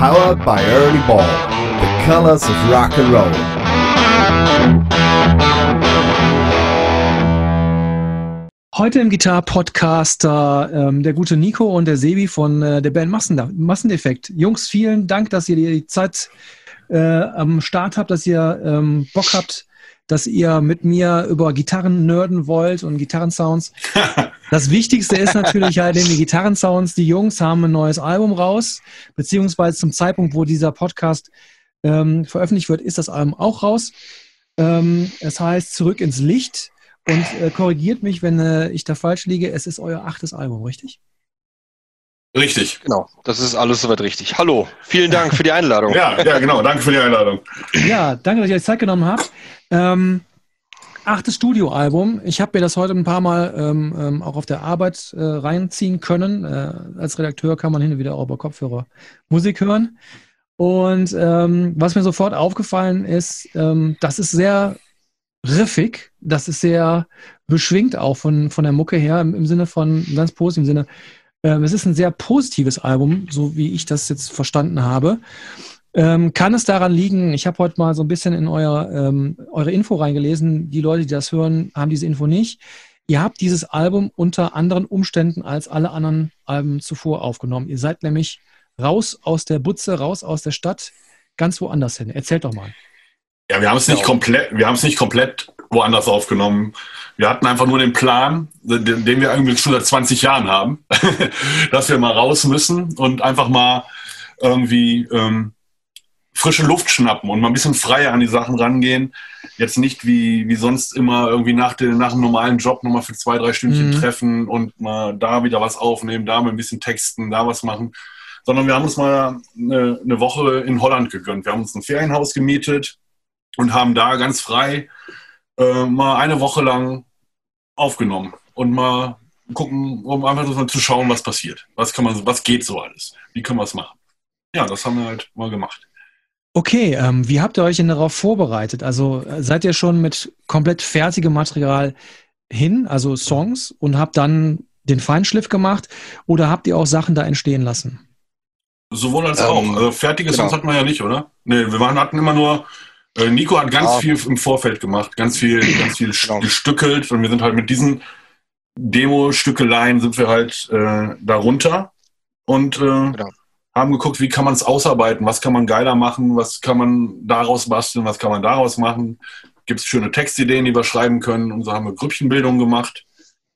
Powered by Early Ball. The colors of rock and roll. Heute im Gitar-Podcast ähm, der gute Nico und der Sebi von äh, der Band Massen Massendefekt. Jungs, vielen Dank, dass ihr die Zeit äh, am Start habt, dass ihr ähm, Bock habt, dass ihr mit mir über Gitarren nerden wollt und Gitarrensounds. Das Wichtigste ist natürlich halt eben die Gitarrensounds. Die Jungs haben ein neues Album raus, beziehungsweise zum Zeitpunkt, wo dieser Podcast ähm, veröffentlicht wird, ist das Album auch raus. Ähm, es heißt Zurück ins Licht und äh, korrigiert mich, wenn äh, ich da falsch liege. Es ist euer achtes Album, richtig? Richtig. Genau, das ist alles soweit richtig. Hallo, vielen Dank für die Einladung. ja, ja, genau, danke für die Einladung. Ja, danke, dass ihr euch Zeit genommen habt. Ähm, achtes Studioalbum. Ich habe mir das heute ein paar Mal ähm, ähm, auch auf der Arbeit äh, reinziehen können. Äh, als Redakteur kann man hin und wieder auch über Kopfhörer Musik hören. Und ähm, was mir sofort aufgefallen ist, ähm, das ist sehr riffig, das ist sehr beschwingt auch von, von der Mucke her, im, im Sinne von, ganz positiv im Sinne, ähm, es ist ein sehr positives Album, so wie ich das jetzt verstanden habe. Ähm, kann es daran liegen, ich habe heute mal so ein bisschen in euer, ähm, eure Info reingelesen, die Leute, die das hören, haben diese Info nicht. Ihr habt dieses Album unter anderen Umständen als alle anderen Alben zuvor aufgenommen. Ihr seid nämlich raus aus der Butze, raus aus der Stadt, ganz woanders hin. Erzählt doch mal. Ja, wir haben es nicht komplett, wir haben es nicht komplett woanders aufgenommen. Wir hatten einfach nur den Plan, den, den wir irgendwie schon seit 20 Jahren haben, dass wir mal raus müssen und einfach mal irgendwie ähm, frische Luft schnappen und mal ein bisschen freier an die Sachen rangehen. Jetzt nicht wie, wie sonst immer irgendwie nach, den, nach dem normalen Job nochmal für zwei, drei Stündchen mhm. treffen und mal da wieder was aufnehmen, da mal ein bisschen texten, da was machen. Sondern wir haben uns mal eine, eine Woche in Holland gegönnt. Wir haben uns ein Ferienhaus gemietet und haben da ganz frei äh, mal eine Woche lang aufgenommen und mal gucken, um einfach mal zu schauen, was passiert. Was kann man, was geht so alles? Wie können wir es machen? Ja, das haben wir halt mal gemacht. Okay, ähm, wie habt ihr euch denn darauf vorbereitet? Also äh, seid ihr schon mit komplett fertigem Material hin, also Songs, und habt dann den Feinschliff gemacht oder habt ihr auch Sachen da entstehen lassen? Sowohl als ähm, auch. Also fertige genau. Songs hatten wir ja nicht, oder? Nee, wir waren, hatten immer nur, äh, Nico hat ganz ah. viel im Vorfeld gemacht, ganz viel, ganz viel genau. gestückelt und wir sind halt mit diesen Demo-Stückeleien sind wir halt äh, darunter und äh, genau haben geguckt, wie kann man es ausarbeiten, was kann man geiler machen, was kann man daraus basteln, was kann man daraus machen. Gibt es schöne Textideen, die wir schreiben können. Und so haben wir Grüppchenbildung gemacht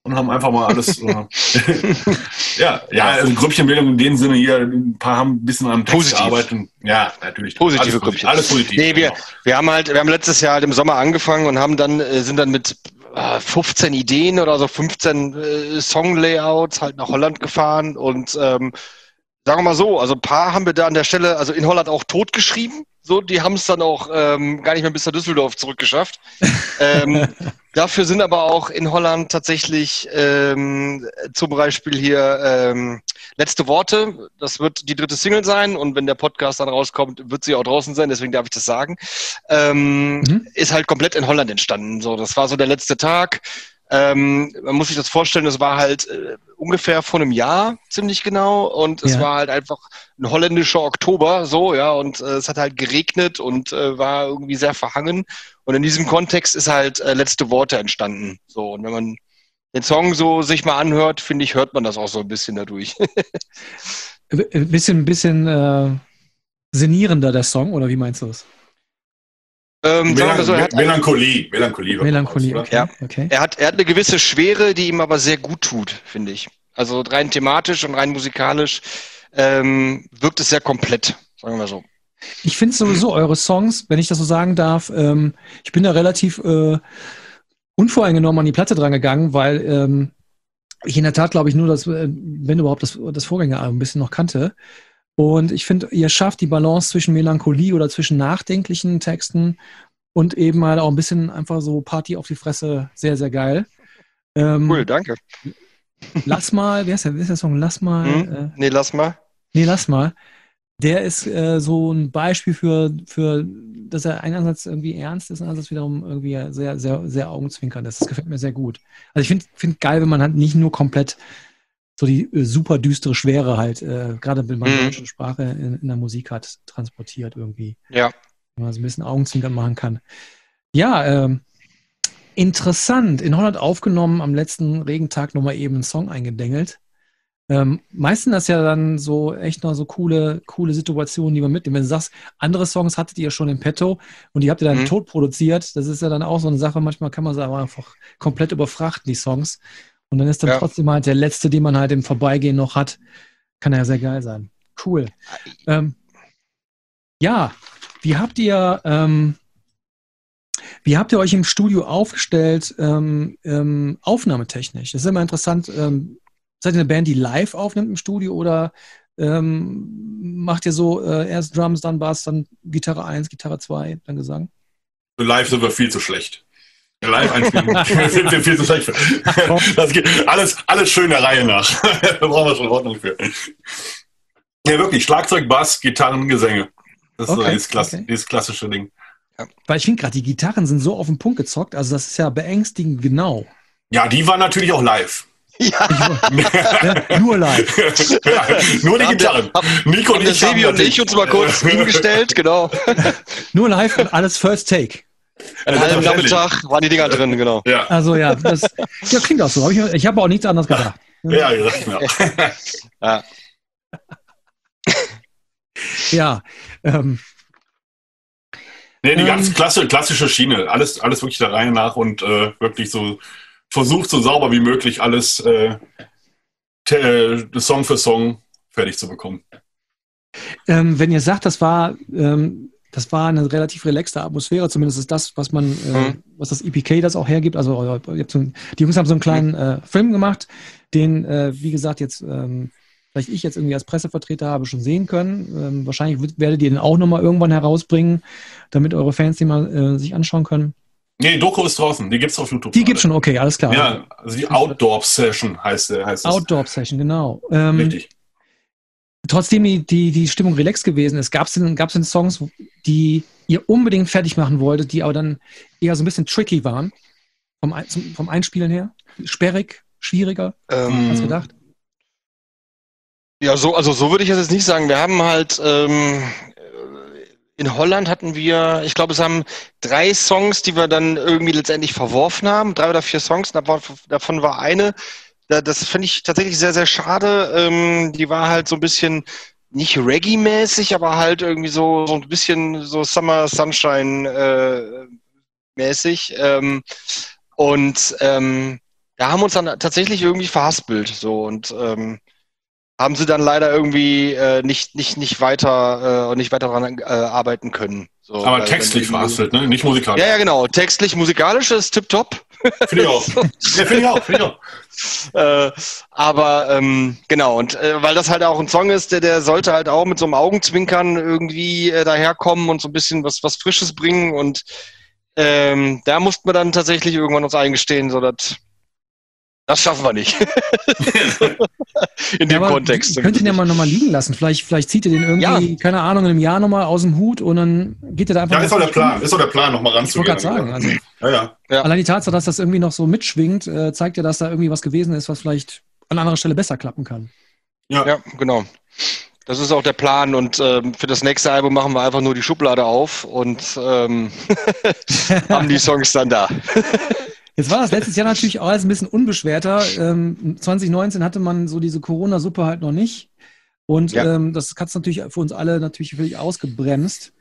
und haben einfach mal alles. ja, ja, also Grüppchenbildung in dem Sinne hier, ein paar haben ein bisschen am Text Positiv. gearbeitet. Ja, natürlich. Positive alles Grüppchen. Alles positiv. Nee, wir, genau. wir haben halt, wir haben letztes Jahr halt im Sommer angefangen und haben dann, äh, sind dann mit 15 äh, Ideen oder so 15 äh, Song-Layouts halt nach Holland gefahren und ähm, sagen wir mal so, also ein paar haben wir da an der Stelle, also in Holland auch totgeschrieben. So, die haben es dann auch ähm, gar nicht mehr bis nach Düsseldorf zurückgeschafft. ähm, dafür sind aber auch in Holland tatsächlich ähm, zum Beispiel hier ähm, letzte Worte. Das wird die dritte Single sein und wenn der Podcast dann rauskommt, wird sie auch draußen sein. Deswegen darf ich das sagen. Ähm, mhm. Ist halt komplett in Holland entstanden. So, das war so der letzte Tag. Ähm, man muss sich das vorstellen, das war halt äh, ungefähr vor einem Jahr ziemlich genau und es ja. war halt einfach ein holländischer Oktober so, ja, und äh, es hat halt geregnet und äh, war irgendwie sehr verhangen und in diesem Kontext ist halt äh, letzte Worte entstanden. So, und wenn man den Song so sich mal anhört, finde ich, hört man das auch so ein bisschen dadurch. ein bisschen, ein bisschen äh, sinnierender der Song, oder wie meinst du es? Ähm, Melan so, Melancholie. Melancholie. Melancholie, okay. Ja. okay. Er, hat, er hat eine gewisse Schwere, die ihm aber sehr gut tut, finde ich. Also rein thematisch und rein musikalisch ähm, wirkt es sehr komplett, sagen wir so. Ich finde sowieso eure Songs, wenn ich das so sagen darf, ähm, ich bin da relativ äh, unvoreingenommen an die Platte dran gegangen, weil ähm, ich in der Tat, glaube ich, nur das, äh, wenn überhaupt, das, das Vorgängeralbum ein bisschen noch kannte. Und ich finde, ihr schafft die Balance zwischen Melancholie oder zwischen nachdenklichen Texten und eben mal auch ein bisschen einfach so Party auf die Fresse sehr, sehr geil. Ähm, cool, danke. Lass mal, wie heißt der, wie ist der Song? Lass mal. Hm? Äh, nee, lass mal. Nee, lass mal. Der ist äh, so ein Beispiel für, für, dass er einerseits irgendwie ernst ist und andererseits wiederum irgendwie sehr, sehr, sehr augenzwinkernd ist. Das gefällt mir sehr gut. Also ich finde find geil, wenn man halt nicht nur komplett so die äh, super düstere Schwere halt, äh, gerade wenn man mhm. deutsche Sprache in, in, der Musik hat, transportiert irgendwie. Ja. Wenn man so ein bisschen Augenzwinkern machen kann. Ja, ähm, interessant. In Holland aufgenommen, am letzten Regentag nochmal eben einen Song eingedengelt. Ähm, meistens das ja dann so echt noch so coole, coole Situationen, die man mitnimmt. Wenn du sagst, andere Songs hattet ihr schon im Petto und die habt ihr dann mhm. tot produziert, das ist ja dann auch so eine Sache. Manchmal kann man sie aber einfach komplett überfrachten, die Songs. Und dann ist dann ja. trotzdem halt der letzte, den man halt im Vorbeigehen noch hat. Kann ja sehr geil sein. Cool. Ähm, ja, wie habt ihr, ähm, wie habt ihr euch im Studio aufgestellt, ähm, ähm, aufnahmetechnisch? Das ist immer interessant. Ähm, seid ihr eine Band, die live aufnimmt im Studio oder ähm, macht ihr so äh, erst Drums, dann Bass, dann Gitarre 1, Gitarre 2, dann Gesang? Live sind wir viel zu schlecht. Live einspielen sind wir viel zu schlecht für. Das geht alles, alles schön der Reihe nach. da brauchen wir schon Ordnung für. Ja, wirklich. Schlagzeug, Bass, Gitarren, Gesänge. Das ist okay, so dieses, Klass okay. dieses klassische Ding. Ja. Weil ich finde gerade, die Gitarren sind so auf den Punkt gezockt, also das ist ja beängstigend genau. Ja, die waren natürlich auch live. Ja. ja. nur live. Ja, nur die Gitarren. Nico und ich Sebi und ich uns mal kurz hingestellt, genau. nur live und alles First Take. Einen halben Nachmittag waren die Dinger drin, genau. Ja. Also ja, das ja, klingt auch so. Ich, ich habe auch nichts anderes gedacht. Ja, genau. ja. Ja. Ähm, Nee, die ähm, ganz klasse, klassische Schiene. Alles, alles wirklich der Reihe nach und äh, wirklich so versucht, so sauber wie möglich alles äh, äh, Song für Song fertig zu bekommen. Ähm, wenn ihr sagt, das war, ähm, das war eine relativ relaxte Atmosphäre, zumindest ist das, was man, äh, mhm. was das EPK das auch hergibt. Also so ein, die Jungs haben so einen kleinen mhm. äh, Film gemacht, den, äh, wie gesagt, jetzt ähm, vielleicht ich jetzt irgendwie als Pressevertreter habe schon sehen können. Ähm, wahrscheinlich werdet ihr den auch nochmal irgendwann herausbringen, damit eure Fans den mal äh, sich anschauen können. Nee, Doku ist draußen. Die gibt es auf YouTube. Die gibt es schon, okay, alles klar. Ja, also die Outdoor Session heißt, heißt es. Outdoor Session, genau. Ähm, Richtig. Trotzdem die, die, die Stimmung relaxed gewesen ist, gab es denn, gab's denn Songs, die ihr unbedingt fertig machen wolltet, die aber dann eher so ein bisschen tricky waren? Vom, vom Einspielen her? Sperrig, schwieriger ähm, als gedacht? Ja, so, also so würde ich jetzt nicht sagen. Wir haben halt ähm, in Holland hatten wir, ich glaube, es haben drei Songs, die wir dann irgendwie letztendlich verworfen haben. Drei oder vier Songs, davon war eine. Das finde ich tatsächlich sehr, sehr schade. Ähm, die war halt so ein bisschen nicht Reggae-mäßig, aber halt irgendwie so, so ein bisschen so Summer Sunshine äh. Ähm, und ähm, da haben wir uns dann tatsächlich irgendwie verhaspelt. So und ähm, haben sie dann leider irgendwie äh, nicht, nicht, nicht weiter äh, nicht weiter daran äh, arbeiten können. So, Aber textlich verhasselt, ne? Nicht musikalisch. Ja, ja, genau. Textlich, musikalisch ist tipptopp. Finde ich auch. ja, finde ich auch, finde ich auch. Äh, aber ähm, genau, und äh, weil das halt auch ein Song ist, der, der sollte halt auch mit so einem Augenzwinkern irgendwie äh, daherkommen und so ein bisschen was, was Frisches bringen. Und ähm, da mussten wir dann tatsächlich irgendwann uns eingestehen, so dass das schaffen wir nicht. in dem ja, Kontext. Könnt ihr ihn ja mal nochmal liegen lassen. Vielleicht, vielleicht zieht ihr den irgendwie, ja. keine Ahnung, in einem Jahr nochmal aus dem Hut und dann geht er da einfach. Ja, ist doch der Plan. Ist doch der Plan, nochmal ranzugehen. Ich wollte gerade sagen. Also, ja, ja. Allein die Tatsache, dass das irgendwie noch so mitschwingt, äh, zeigt ja, dass da irgendwie was gewesen ist, was vielleicht an anderer Stelle besser klappen kann. Ja, ja genau. Das ist auch der Plan und ähm, für das nächste Album machen wir einfach nur die Schublade auf und ähm, haben die Songs dann da. Jetzt war das letztes Jahr natürlich auch alles ein bisschen unbeschwerter. Ähm, 2019 hatte man so diese Corona-Suppe halt noch nicht. Und ja. ähm, das hat es natürlich für uns alle natürlich völlig ausgebremst.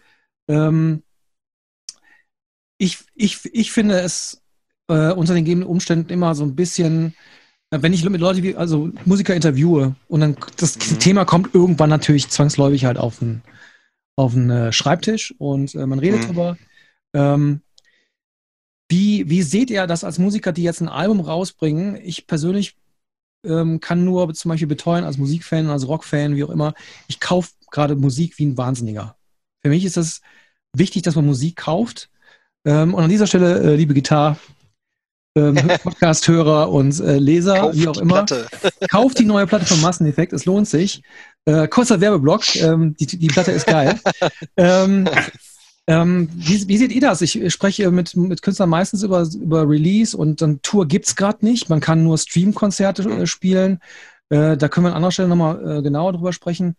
Ähm, ich, ich, ich finde es äh, unter den gegebenen Umständen immer so ein bisschen, äh, wenn ich mit Leuten wie, also Musiker interviewe und dann das mhm. Thema kommt irgendwann natürlich zwangsläufig halt auf den, auf den äh, Schreibtisch und äh, man redet mhm. drüber. Ähm, wie, wie seht ihr das als Musiker, die jetzt ein Album rausbringen? Ich persönlich ähm, kann nur zum Beispiel beteuern, als Musikfan, als Rockfan, wie auch immer, ich kaufe gerade Musik wie ein Wahnsinniger. Für mich ist es wichtig, dass man Musik kauft. Ähm, und an dieser Stelle, äh, liebe Gitarre, ähm, Podcast-Hörer und äh, Leser, Kauft wie auch immer, kauft die neue Platte von Masseneffekt, es lohnt sich. Äh, kurzer Werbeblock, ähm, die, die Platte ist geil. ähm, ähm, wie, wie, seht ihr das? Ich spreche mit, mit Künstlern meistens über, über Release und dann Tour gibt es gerade nicht. Man kann nur Stream-Konzerte äh, spielen. Äh, da können wir an anderer Stelle nochmal äh, genauer drüber sprechen.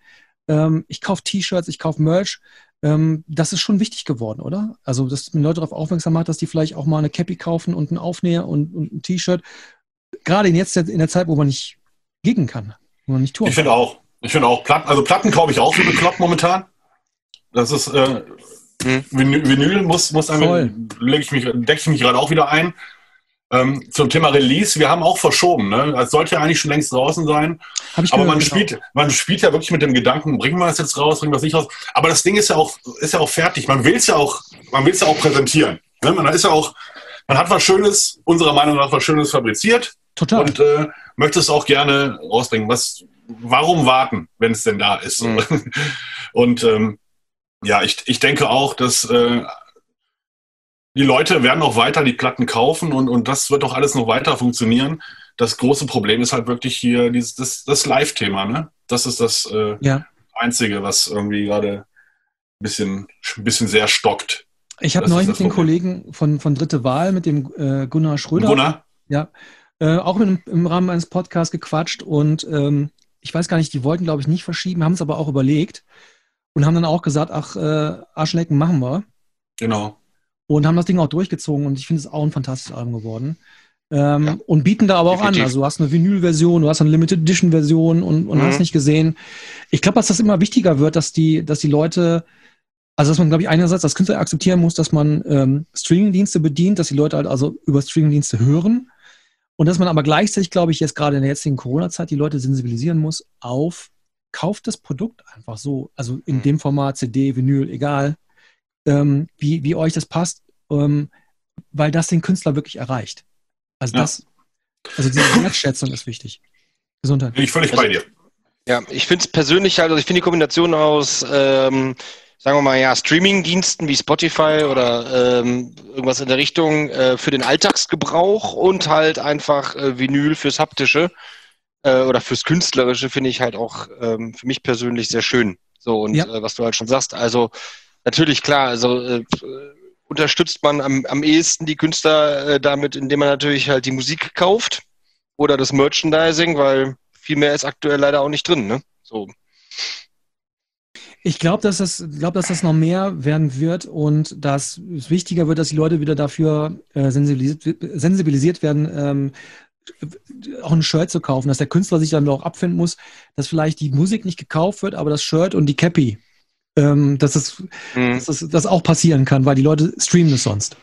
Ähm, ich kaufe T-Shirts, ich kaufe Merch. Ähm, das ist schon wichtig geworden, oder? Also, dass man Leute darauf aufmerksam macht, dass die vielleicht auch mal eine Cappy kaufen und einen Aufnäher und, und ein T-Shirt. Gerade jetzt in der Zeit, wo man nicht gegen kann, wo man nicht tun Ich finde auch. Ich finde auch, Platten, also Platten kaufe ich auch wie bekloppt momentan. Das ist, äh, hm. Vinyl muss, muss einfach, lege ich mich, decke ich mich gerade auch wieder ein. Ähm, zum Thema Release, wir haben auch verschoben. Ne? Das sollte ja eigentlich schon längst draußen sein. Aber gehört, man, genau. spielt, man spielt ja wirklich mit dem Gedanken, bringen wir das jetzt raus, bringen wir das nicht raus. Aber das Ding ist ja auch, ist ja auch fertig. Man will es ja auch, man will es ja auch präsentieren. Ne? Man ist ja auch, man hat was Schönes, unserer Meinung nach was Schönes fabriziert. Total. Und äh, möchte es auch gerne rausbringen. Was, warum warten, wenn es denn da ist? Mhm. Und ähm, ja, ich, ich denke auch, dass äh, die Leute werden auch weiter die Platten kaufen und, und das wird auch alles noch weiter funktionieren. Das große Problem ist halt wirklich hier dieses, das, das Live-Thema. Ne? Das ist das äh, ja. Einzige, was irgendwie gerade ein bisschen, ein bisschen sehr stockt. Ich habe neulich mit den Kollegen von, von Dritte Wahl, mit dem äh, Gunnar Schröder, Gunnar? Ja, äh, auch im, im Rahmen eines Podcasts gequatscht und ähm, ich weiß gar nicht, die wollten, glaube ich, nicht verschieben, haben es aber auch überlegt und haben dann auch gesagt, ach, äh, Arschlecken machen wir. Genau. Und haben das Ding auch durchgezogen und ich finde es auch ein fantastisches Album geworden. Ähm, ja. Und bieten da aber auch Definitiv. an. Also du hast eine Vinyl-Version, du hast eine Limited Edition-Version und, und mhm. hast nicht gesehen. Ich glaube, dass das immer wichtiger wird, dass die, dass die Leute, also dass man, glaube ich, einerseits als Künstler akzeptieren muss, dass man ähm, Streaming-Dienste bedient, dass die Leute halt also über Streaming-Dienste hören. Und dass man aber gleichzeitig, glaube ich, jetzt gerade in der jetzigen Corona-Zeit die Leute sensibilisieren muss auf kauft das Produkt einfach so, also in mhm. dem Format CD, Vinyl, egal, ähm, wie, wie euch das passt, ähm, weil das den Künstler wirklich erreicht. Also ja. das, also diese Wertschätzung ist wichtig. Gesundheit. Bin ich völlig bei dir. Ja, ich finde es persönlich halt, also ich finde die Kombination aus, ähm, sagen wir mal, ja, Streaming-Diensten wie Spotify oder ähm, irgendwas in der Richtung äh, für den Alltagsgebrauch und halt einfach äh, Vinyl fürs Haptische äh, oder fürs Künstlerische finde ich halt auch ähm, für mich persönlich sehr schön. So, und ja. äh, was du halt schon sagst, also natürlich klar, also äh, unterstützt man am, am ehesten die Künstler äh, damit, indem man natürlich halt die Musik kauft oder das Merchandising, weil viel mehr ist aktuell leider auch nicht drin, ne? So. Ich glaube, dass das, glaube, dass das noch mehr werden wird und dass es wichtiger wird, dass die Leute wieder dafür äh, sensibilisiert, sensibilisiert werden, ähm, auch ein Shirt zu kaufen, dass der Künstler sich dann auch abfinden muss, dass vielleicht die Musik nicht gekauft wird, aber das Shirt und die Cappy, ähm, dass, es, mhm. dass es das auch passieren kann, weil die Leute streamen es sonst.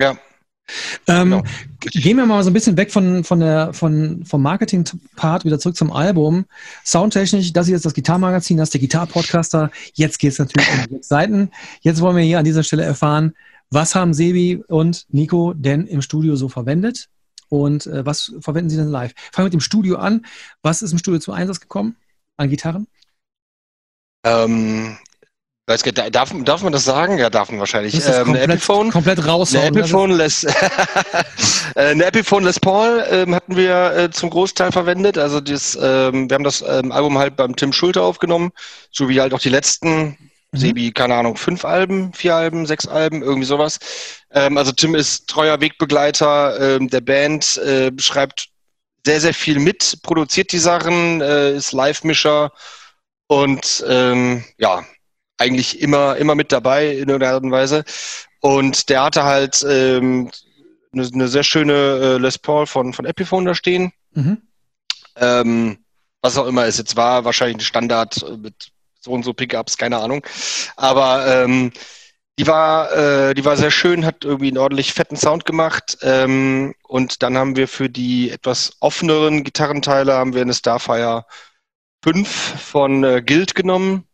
Ja. Ähm, genau. Gehen wir mal so ein bisschen weg von, von der, von, vom Marketing-Part wieder zurück zum Album. Soundtechnisch, das ist jetzt das Gitarmagazin, das ist der Gitarpodcaster. Jetzt geht es natürlich um die Seiten. Jetzt wollen wir hier an dieser Stelle erfahren, was haben Sebi und Nico denn im Studio so verwendet? Und äh, was verwenden Sie denn live? Fangen wir mit dem Studio an. Was ist im Studio zum Einsatz gekommen an Gitarren? Ähm, weiß gar, darf, darf man das sagen? Ja, darf man wahrscheinlich. Das ähm, komplett, eine Epiphone, komplett raus. Eine Epiphone, Les, äh, eine Epiphone Les Paul ähm, hatten wir äh, zum Großteil verwendet. Also das, ähm, wir haben das ähm, Album halt beim Tim Schulte aufgenommen, so wie halt auch die letzten Mhm. Sebi, keine Ahnung, fünf Alben, vier Alben, sechs Alben, irgendwie sowas. Ähm, also Tim ist treuer Wegbegleiter ähm, der Band, äh, schreibt sehr, sehr viel mit, produziert die Sachen, äh, ist Live-Mischer und ähm, ja, eigentlich immer, immer mit dabei in irgendeiner Art und Weise. Und der hatte halt ähm, eine, eine sehr schöne äh, Les Paul von, von Epiphone da stehen. Mhm. Ähm, was auch immer es jetzt war, wahrscheinlich ein Standard mit so und so Pickups, keine Ahnung. Aber ähm, die war, äh, die war sehr schön, hat irgendwie einen ordentlich fetten Sound gemacht. Ähm, und dann haben wir für die etwas offeneren Gitarrenteile haben wir eine Starfire 5 von äh, Guild genommen.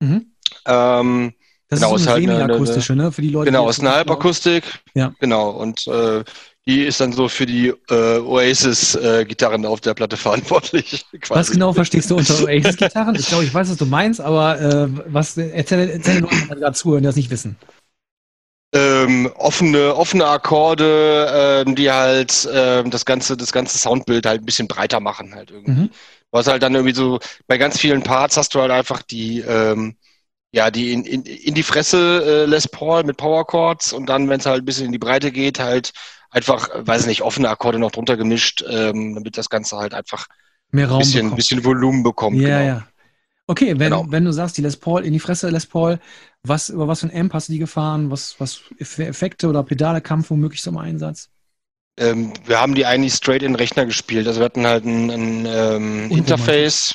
Mhm. Ähm, das genau, ist, eine halt eine, akustische, ne? Für die Leute. Genau, ist eine Halbakustik. Ja. Genau. Und äh, die ist dann so für die äh, Oasis-Gitarren äh, auf der Platte verantwortlich. Quasi. Was genau verstehst du unter Oasis-Gitarren? ich glaube, ich weiß, was du meinst, aber äh, was erzähl, erzähl Leuten, die gerade zuhören, die das nicht wissen. Ähm, offene, offene Akkorde, ähm, die halt ähm, das ganze, das ganze Soundbild halt ein bisschen breiter machen halt irgendwie. Mhm. Du hast halt dann irgendwie so, bei ganz vielen Parts hast du halt einfach die, ähm, ja, die in, in, in die Fresse äh, Les Paul mit Power Chords und dann, wenn es halt ein bisschen in die Breite geht, halt einfach, weiß nicht, offene Akkorde noch drunter gemischt, ähm, damit das Ganze halt einfach Mehr Raum bisschen, bekommt. bisschen Volumen bekommt. Ja, genau. ja. Okay, wenn, Genau. wenn du sagst, die Les Paul, in die Fresse Les Paul, was, über was für ein Amp hast du die gefahren? Was, was für Effekte oder Pedale kamen womöglich zum Einsatz? Ähm, wir haben die eigentlich straight in den Rechner gespielt. Also wir hatten halt ein, ein ähm. Interface.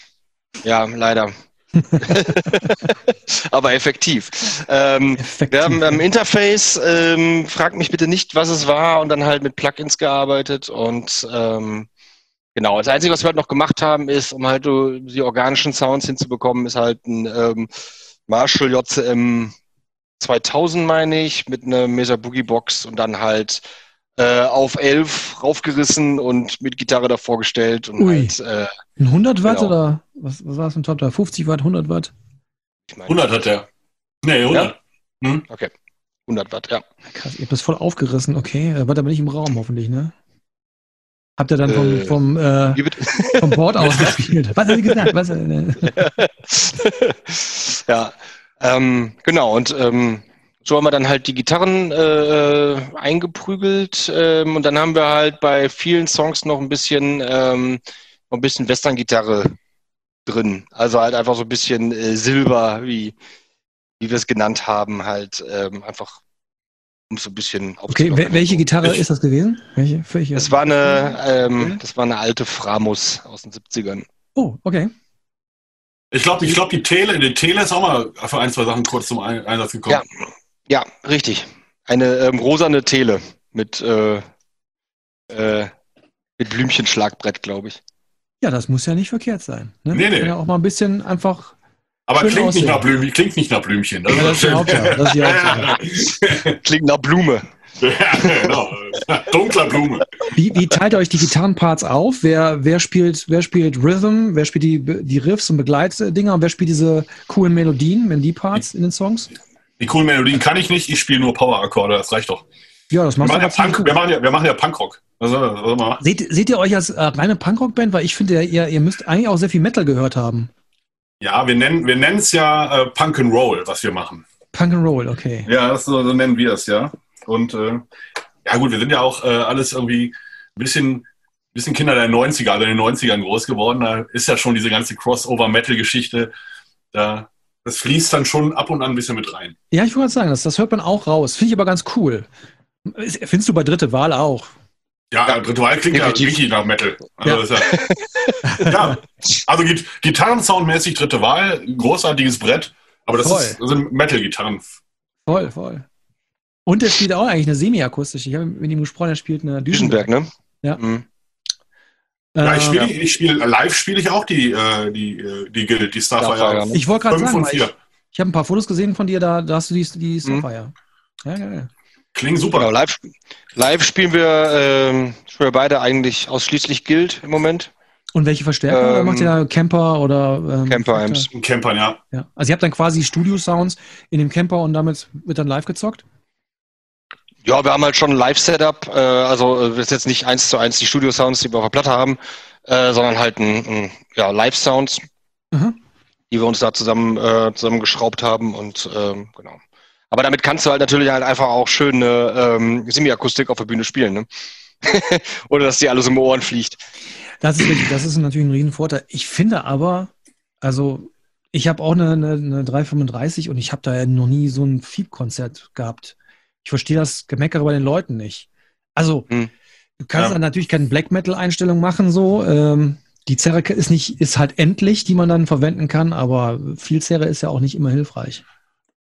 Ja, leider. Aber effektiv. Ähm, Effektiv. wir haben am Interface, ähm, fragt mich bitte nicht, was es war, und dann halt mit Plugins gearbeitet. Und ähm, genau, das Einzige, was wir halt noch gemacht haben, ist, um halt so die organischen Sounds hinzubekommen, ist halt ein ähm, Marshall JCM 2000, meine ich, mit einer Mesa Boogie Box und dann halt äh, auf 11 raufgerissen und mit Gitarre davor gestellt und Ui. halt, äh, Ein 100 Watt Genau. oder was, was war es für ein Top da? 50 Watt, 100 Watt? ich meine, 100 hat der. Nee, 100. 100 Watt, ja. Krass, ihr habt das voll aufgerissen, okay. Äh, Wart aber nicht im Raum, hoffentlich, ne? Habt ihr dann vom, Äh, vom, äh, vom Board aus gespielt? Was hat ihr gesagt? Was, äh, ja, ähm, genau. Und ähm, so haben wir dann halt die Gitarren äh, eingeprügelt ähm, und dann haben wir halt bei vielen Songs noch ein bisschen, ähm, noch ein bisschen Western-Gitarre drin. Also halt einfach so ein bisschen äh, Silber, wie, wie wir es genannt haben, halt ähm, einfach um so ein bisschen okay, welche Gitarre ist das gewesen? Welche? Für welche? Das war eine, ähm, Okay. das war eine alte Framus aus den 70ern. Oh, okay. Ich glaube, ich glaub, die Tele, die Tele ist auch mal für ein, zwei Sachen kurz zum Ein Einsatz gekommen. Ja. Ja, richtig. Eine ähm, rosane Tele mit, äh, äh, mit Blümchenschlagbrett, glaube ich. Ja, das muss ja nicht verkehrt sein. Ne? Nee, nee. Kann ja auch mal ein bisschen einfach. Aber klingt nicht, nach Blümchen, klingt nicht nach Blümchen. Das Ja, das ist. Hauptsache. Das ist die Hauptsache. Klingt nach Blume. ja, genau. Dunkler Blume. Wie, wie teilt ihr euch die Gitarrenparts auf? Wer, wer, spielt, wer spielt Rhythm? Wer spielt die, die Riffs und Begleitdinger? Und wer spielt diese coolen Melodien, Melodie-Parts in den Songs? Die coolen Melodien kann ich nicht, ich spiele nur Power-Akkorde, das reicht doch. Ja, das Wir machst du machen ja, Punk, wir machen ja, wir machen ja Punkrock. Also, also. Seht, seht ihr euch als äh, reine Punkrock-Band? Weil ich finde, ihr, ihr müsst eigentlich auch sehr viel Metal gehört haben. Ja, wir nennen wir es ja äh, Punk and Roll, was wir machen. Punk and Roll, okay. Ja, das, so, so nennen wir es, ja. Und äh, ja gut, wir sind ja auch äh, alles irgendwie ein bisschen, bisschen Kinder der 90er, also in den 90ern groß geworden. Da ist ja schon diese ganze Crossover-Metal-Geschichte. Da, das fließt dann schon ab und an ein bisschen mit rein. Ja, ich wollte gerade sagen, das, das hört man auch raus. Finde ich aber ganz cool. Findest du bei dritte Wahl auch? Ja, Ja, Ritual klingt ja richtig nach Metal. Also, Ja. Ja, ja, also Git- Gitarrensoundmäßig dritte Wahl, großartiges Brett, aber das, Voll. ist, das sind Metal-Gitarren. Voll, voll. Und er spielt auch eigentlich eine semi-akustische. Ich habe mit ihm gesprochen, er spielt eine Düsenberg, ne? Ja. Mhm. Ja, ich Äh, spiele, ich spiele, live spiele ich auch die, äh, die, äh, die Guild, die Starfire. Starfire, ne? Ich wollte gerade 5 sagen, und weil 4. ich, ich habe ein paar Fotos gesehen von dir, da, da hast du die, die Mhm. Starfire. Ja, geil. Klingen super. Genau, live, live spielen wir, ähm, spielen wir beide eigentlich ausschließlich Guild im Moment. Und welche Verstärker? oder Ähm, macht ihr Camper oder ähm, Camper-Amps. Ein Campern, ja. Ja. Also ihr habt dann quasi Studio-Sounds in dem Camper und damit wird dann live gezockt? Ja, wir haben halt schon ein Live-Setup, äh, also äh, das ist jetzt nicht eins zu eins die Studio-Sounds, die wir auf der Platte haben, äh, sondern halt ein, ein ja, Live-Sounds, Aha. die wir uns da zusammen äh, zusammengeschraubt haben und ähm, genau. Aber damit kannst du halt natürlich halt einfach auch schön eine ähm, Semi-Akustik auf der Bühne spielen, ne? Oder dass dir alles um die Ohren fliegt. Das ist richtig, das ist natürlich ein Riesenvorteil. Ich finde aber, also ich habe auch eine, eine, eine 335 und ich habe da ja noch nie so ein Fieb-Konzert gehabt. Ich verstehe das Gemeckere bei den Leuten nicht. Also, Hm. du kannst Ja. dann natürlich keine Black Metal-Einstellung machen, so. Ähm, die Zerre ist nicht, ist halt endlich, die man dann verwenden kann, aber viel Zerre ist ja auch nicht immer hilfreich.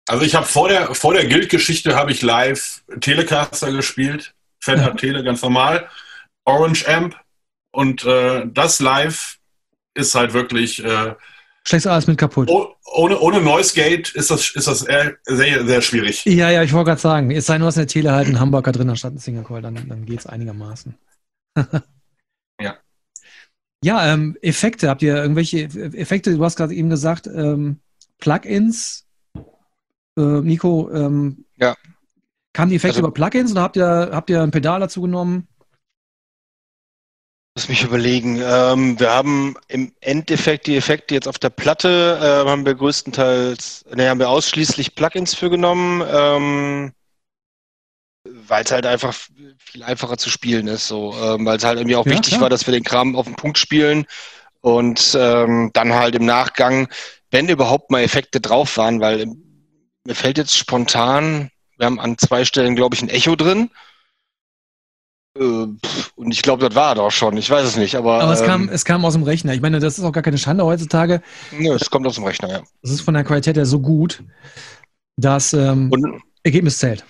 Also ich habe vor der, vor der Guild-Geschichte habe ich live Telecaster gespielt. Fender Ja. Tele, ganz normal. Orange Amp. Und äh, das live ist halt wirklich, äh, Schlägst alles mit kaputt. oh, ohne, ohne Noise Gate ist das, ist das eher sehr, sehr schwierig. Ja, ja, ich wollte gerade sagen, es sei nur, dass in der Tele halt ein Hamburger drin anstatt ein Single Coil, dann, dann geht es einigermaßen. Ja. Ja, ähm, Effekte, habt ihr irgendwelche Effekte? Du hast gerade eben gesagt, ähm, Plugins. Äh, Nico, ähm, Ja. kamen die Effekte Also- über Plugins oder habt ihr, habt ihr ein Pedal dazu genommen? Lass mich überlegen. Ähm, wir haben im Endeffekt die Effekte jetzt auf der Platte, äh, haben wir größtenteils, ne, haben wir ausschließlich Plugins für genommen, ähm, weil es halt einfach viel einfacher zu spielen ist, so, ähm, weil es halt irgendwie auch Ja, wichtig klar. war, dass wir den Kram auf den Punkt spielen Und ähm, dann halt im Nachgang, wenn überhaupt mal Effekte drauf waren, weil mir fällt jetzt spontan, wir haben an zwei Stellen, glaube ich, ein Echo drin. Äh, und ich glaube, das war er doch schon. Ich weiß es nicht. Aber, aber es, ähm, kam, es kam aus dem Rechner. Ich meine, das ist auch gar keine Schande heutzutage. Nö, es kommt aus dem Rechner, ja. Es ist von der Qualität her so gut, dass ähm, und, Ergebnis zählt.